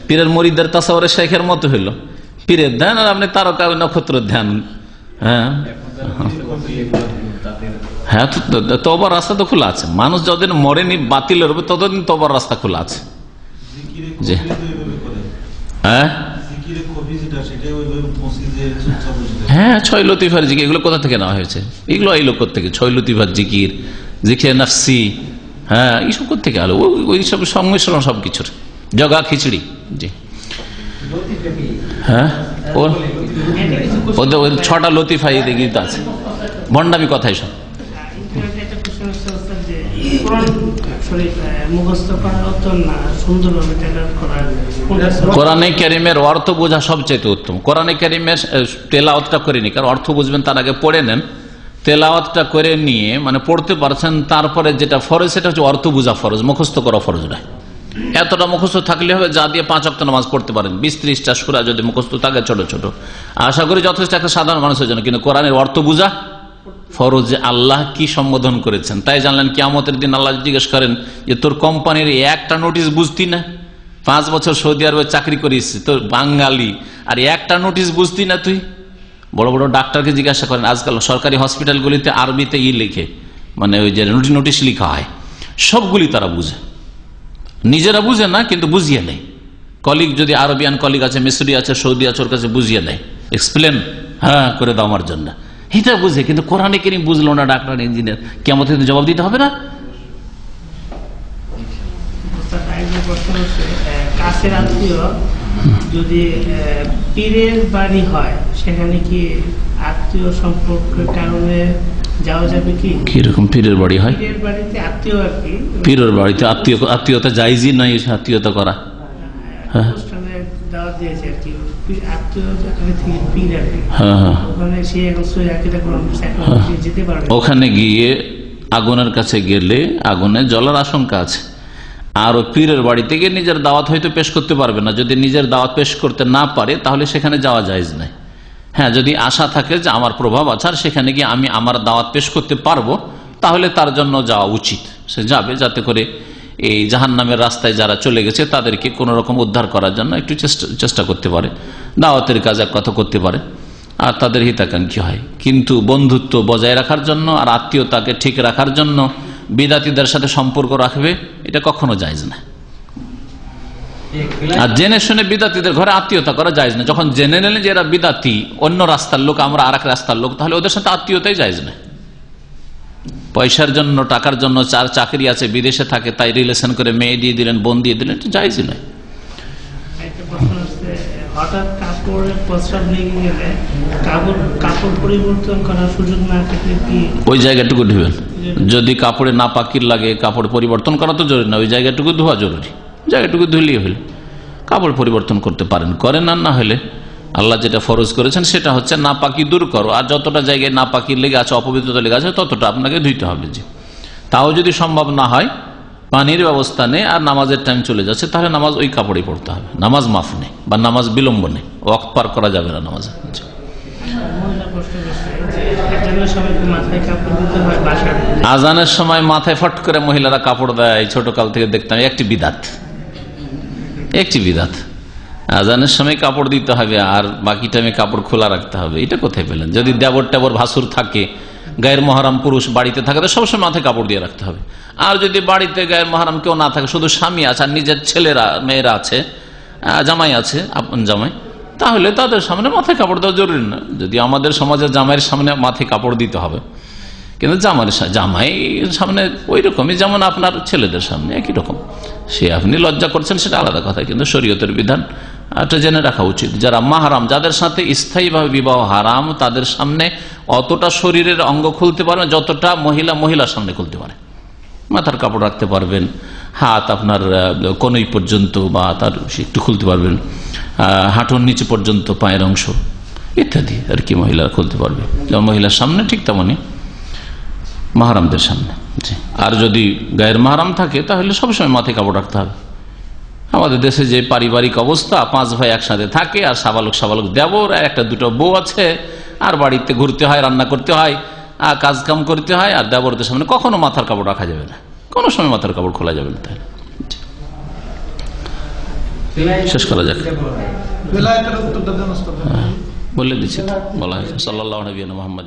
পীরের মরিদের শেখের মতো হইল। পীরের ধ্যান আর আপনি তারকা নক্ষত্র ধ্যান। হ্যাঁ? হ্যাঁ রাস্তা তো খোলা আছে। মানুষ যতদিন মরেনি, বাতিল ততদিন তবার রাস্তা খোলা আছে। হ্যাঁ? হ্যাঁ ছয় লতিফার জিকির এগুলো কোথা থেকে নেওয়া হয়েছে? এগুলো এই লোক থেকে ছয় লতিফার জিকির জিখে নাফসি হ্যাঁ এইসব থেকে আলো? ওই সব সংমিশ্রণ সব কিছুর জগা খিচড়ি জি। হ্যাঁ ও ওদের ওই ছটা লতিফা এই দিকে তো আছে। ভণ্ডামি কথাই সব শরীফ মুখস্থ করা উত্তম না, সুন্দরভাবে তেলাওয়াত করা সব- কোরআনে কারিমের অর্থ বোঝা সবচেয়ে উত্তম। কোরআনে কারিমের তেলাওয়াতটা করে নি, কারণ অর্থ বুঝবেন তার আগে পড়ে নেন। তেলাওয়াতটা করে নিয়ে মানে পড়তে পারছেন, তারপরে যেটা ফরজ, সেটা হচ্ছে অর্থ বোঝা ফরজ, মুখস্থ করা ফরজ নয়। এতটা মুখস্থ থাকলে হবে যা দিয়ে পাঁচ অক্ট নামাজ পড়তে পারেন। বিশ ত্রিশটা সুরা যদি মুখস্থ থাকে ছোট ছোট। আশা করি যথেষ্ট একটা সাধারণ মানুষের জন্য, কিন্তু কোরআনের অর্থ বোঝা ফরজ আল্লাহ কি সম্বোধন করেছেন? তাই জানলেন কিয়ামতের দিন আল্লাহ জিজ্ঞেস করেন যে তোর কোম্পানির একটা নোটিশ বুঝতি না? পাঁচ বছর সৌদি আরবে চাকরি করিস, তোর বাঙালি, আর একটা নোটিশ বুঝতি না তুই? বড় বড় ডাক্তারকে জিজ্ঞাসা করেন, আজকাল সরকারি হসপিটালগুলিতে আরবিতে ই লিখে মানে ওই যে নোটিশ লিখা হয়। সবগুলি তারা বুঝে। নিজেরা বুঝে না, কিন্তু বুঝিয়ে নেই কলিগ যদি আরবিয়ান কলিগ আছে, মিসরি আছে, সৌদি আছে, ওর কাছে বুঝিয়ে নেয়। এক্সপ্লেন হ্যাঁ করে দাও আমার জন্য। এটা বুঝে কিন্তু কোরআনে কিনি বুঝলো না ডাক্তার ইঞ্জিনিয়ার। কেমন জবাব দিতে হবে না। স্যার, আরেকজন প্রশ্ন হচ্ছে আহ, কাছের আত্মীয় যদি পীরের বাড়ি হয় সেখানে কি আত্মীয় সম্পর্কের কারণে যাওয়া যাবে কি? কীরকম পীরের বাড়ি হয়? পীরের বাড়িতে আত্মীয় আর কি। পীরের বাড়িতে আত্মীয় আত্মীয়তা যাইজই নাই আত্মীয়তা করা। হ্যাঁ। অনুষ্ঠানে দাওয়াত দিয়েছে আর কি। হ্যাঁ হ্যাঁ। পারবে ওখানে গিয়ে আগুনের কাছে গেলে আগুনে জলার আশঙ্কা আছে। আর ওই পীরের বাড়িতে গিয়ে নিজের দাওয়াত হয়তো পেশ করতে পারবে না। যদি নিজের দাওয়াত পেশ করতে না পারে তাহলে সেখানে যাওয়া যায় নাই। হ্যাঁ যদি আশা থাকে যে আমার প্রভাব আছে আর সেখানে গিয়ে আমি আমার দাওয়াত পেশ করতে পারব তাহলে তার জন্য যাওয়া উচিত। সে যাবে যাতে করে এই জাহান নামের রাস্তায় যারা চলে গেছে, তাদেরকে কোনো রকম উদ্ধার করার জন্য একটু চেষ্টা চেষ্টা করতে পারে। দাওয়াতের কাজ এক কথা করতে পারে। আর তাদের হিতাকাঙ্ক্ষী হয়। কিন্তু বন্ধুত্ব বজায় রাখার জন্য আর আত্মীয়তাকে ঠিক রাখার জন্য বিদাতিদের সাথে সম্পর্ক রাখবে, এটা কখনো যায়জ না। আর জেনে শুনে বিদাতিদের ঘরে আত্মীয়তা করা যায় না। যখন জেনে নিলেন যে এরা বিদাতি, অন্য রাস্তার লোক, আমরা আর রাস্তার লোক, তাহলে ওদের সাথে আত্মীয়তাই যায় না। পয়সার জন্য টাকার জন্য চার চাকরি আছে বিদেশে থাকে তাই রিলেশন করে মেয়ে দিয়ে দিলেন বোন দিয়ে দিলেন এটা যাইজই নয়। একটা প্রশ্ন হচ্ছে হঠাৎ কাপড়ের প্রস্রাব লেগে গেলে কাপড় কাপড় পরিবর্তন করার সুযোগ না থাকলে কি? ওই জায়গাটুকু ধুবেন। যদি কাপড়ে না পাকির লাগে কাপড় পরিবর্তন করা তো জরুরি না ওই জায়গাটুকু ধোয়া জরুরি। জায়গাটুকু ধুলেই হলে। কাপড় পরিবর্তন করতে পারেন করেন আর না হলে আল্লাহ যেটা ফরজ করেছেন, সেটা হচ্ছে না পাকি দূর করো। আর যতটা জায়গায় না পাকি লেগে আছে, অপবিত্রতা লেগে আছে, ততটা আপনাকে ধুইতে হবে যে। তাও যদি সম্ভব না হয়, পানির ব্যবস্থা নেই, আর নামাজের টাইম চলে যাচ্ছে, তাহলে নামাজ ওই কাপড়েই পড়তে হবে। নামাজ মাফ নেই, বা নামাজ বিলম্ব নেই। ওয়াক্ত পার করা যাবে না নামাজে। আজানের সময় মাথায় ফট করে মহিলারা কাপড় দেয় ছোট কাল থেকে দেখতাম, একটি বিদাত। একটি বিদাত। আজানের সময় কাপড় দিতে হবে আর বাকি টাইমে কাপড় খোলা রাখতে হবে। এটা কোথায় পেলেন? যদি দেবর টেবর ভাসুর থাকে, গায়ের মহারাম পুরুষ বাড়িতে থাকে, তো সবসময় মাথায় কাপড় দিয়ে রাখতে হবে। আর যদি বাড়িতে গায়ের মহারাম কেউ না থাকে, শুধু স্বামী আছে আর নিজের ছেলেরা, মেয়েরা আছে জামাই আছে, আপন জামাই, তাহলে তাদের সামনে মাথায় কাপড় দেওয়া জরুরি না। যদি আমাদের সমাজের জামাইয়ের সামনে মাথায় কাপড় দিতে হবে কিন্তু জামার জামাই সামনে ওই রকমই যেমন আপনার ছেলেদের সামনে একই রকম। সে আপনি লজ্জা করছেন সেটা আলাদা কথা কিন্তু শরীয়তের বিধান। এটা জেনে রাখা উচিত যারা মাহারাম যাদের সাথে স্থায়ীভাবে বিবাহ হারাম তাদের সামনে অতটা শরীরের অঙ্গ খুলতে পারবে না, যতটা মহিলা মহিলার সামনে খুলতে পারে। মাথার কাপড় রাখতে পারবেন হাত আপনার কনুই পর্যন্ত বা তার একটু খুলতে পারবেন হাঁটুর নিচে পর্যন্ত পায়ের অংশ ইত্যাদি আর কি মহিলারা খুলতে পারবে। যেমন মহিলার সামনে ঠিক তেমনই। মাহারামদের সামনে। আর যদি গায়ের মাহারাম থাকে তাহলে সবসময় মাথায় কাপড় রাখতে হবে। আমাদের দেশে যে পারিবারিক অবস্থা পাঁচ ভাই একসাথে থাকে আর সাবালক সাবালক দেবর আর একটা দুটো বউ আছে আর বাড়িতে ঘুরতে হয় রান্না করতে হয় আর কাজ কাম করতে হয় আর দেবরদের সামনে কখনো মাথার কাপড় রাখা যাবে না। কোনো সময় মাথার কাপড় খোলা যাবে না তাহলে। শেষ করা যাক। ওস্তাদ। বলে দিচ্ছি। বলা হয়েছে। সাল্লাহ নবীন মোহাম্মদ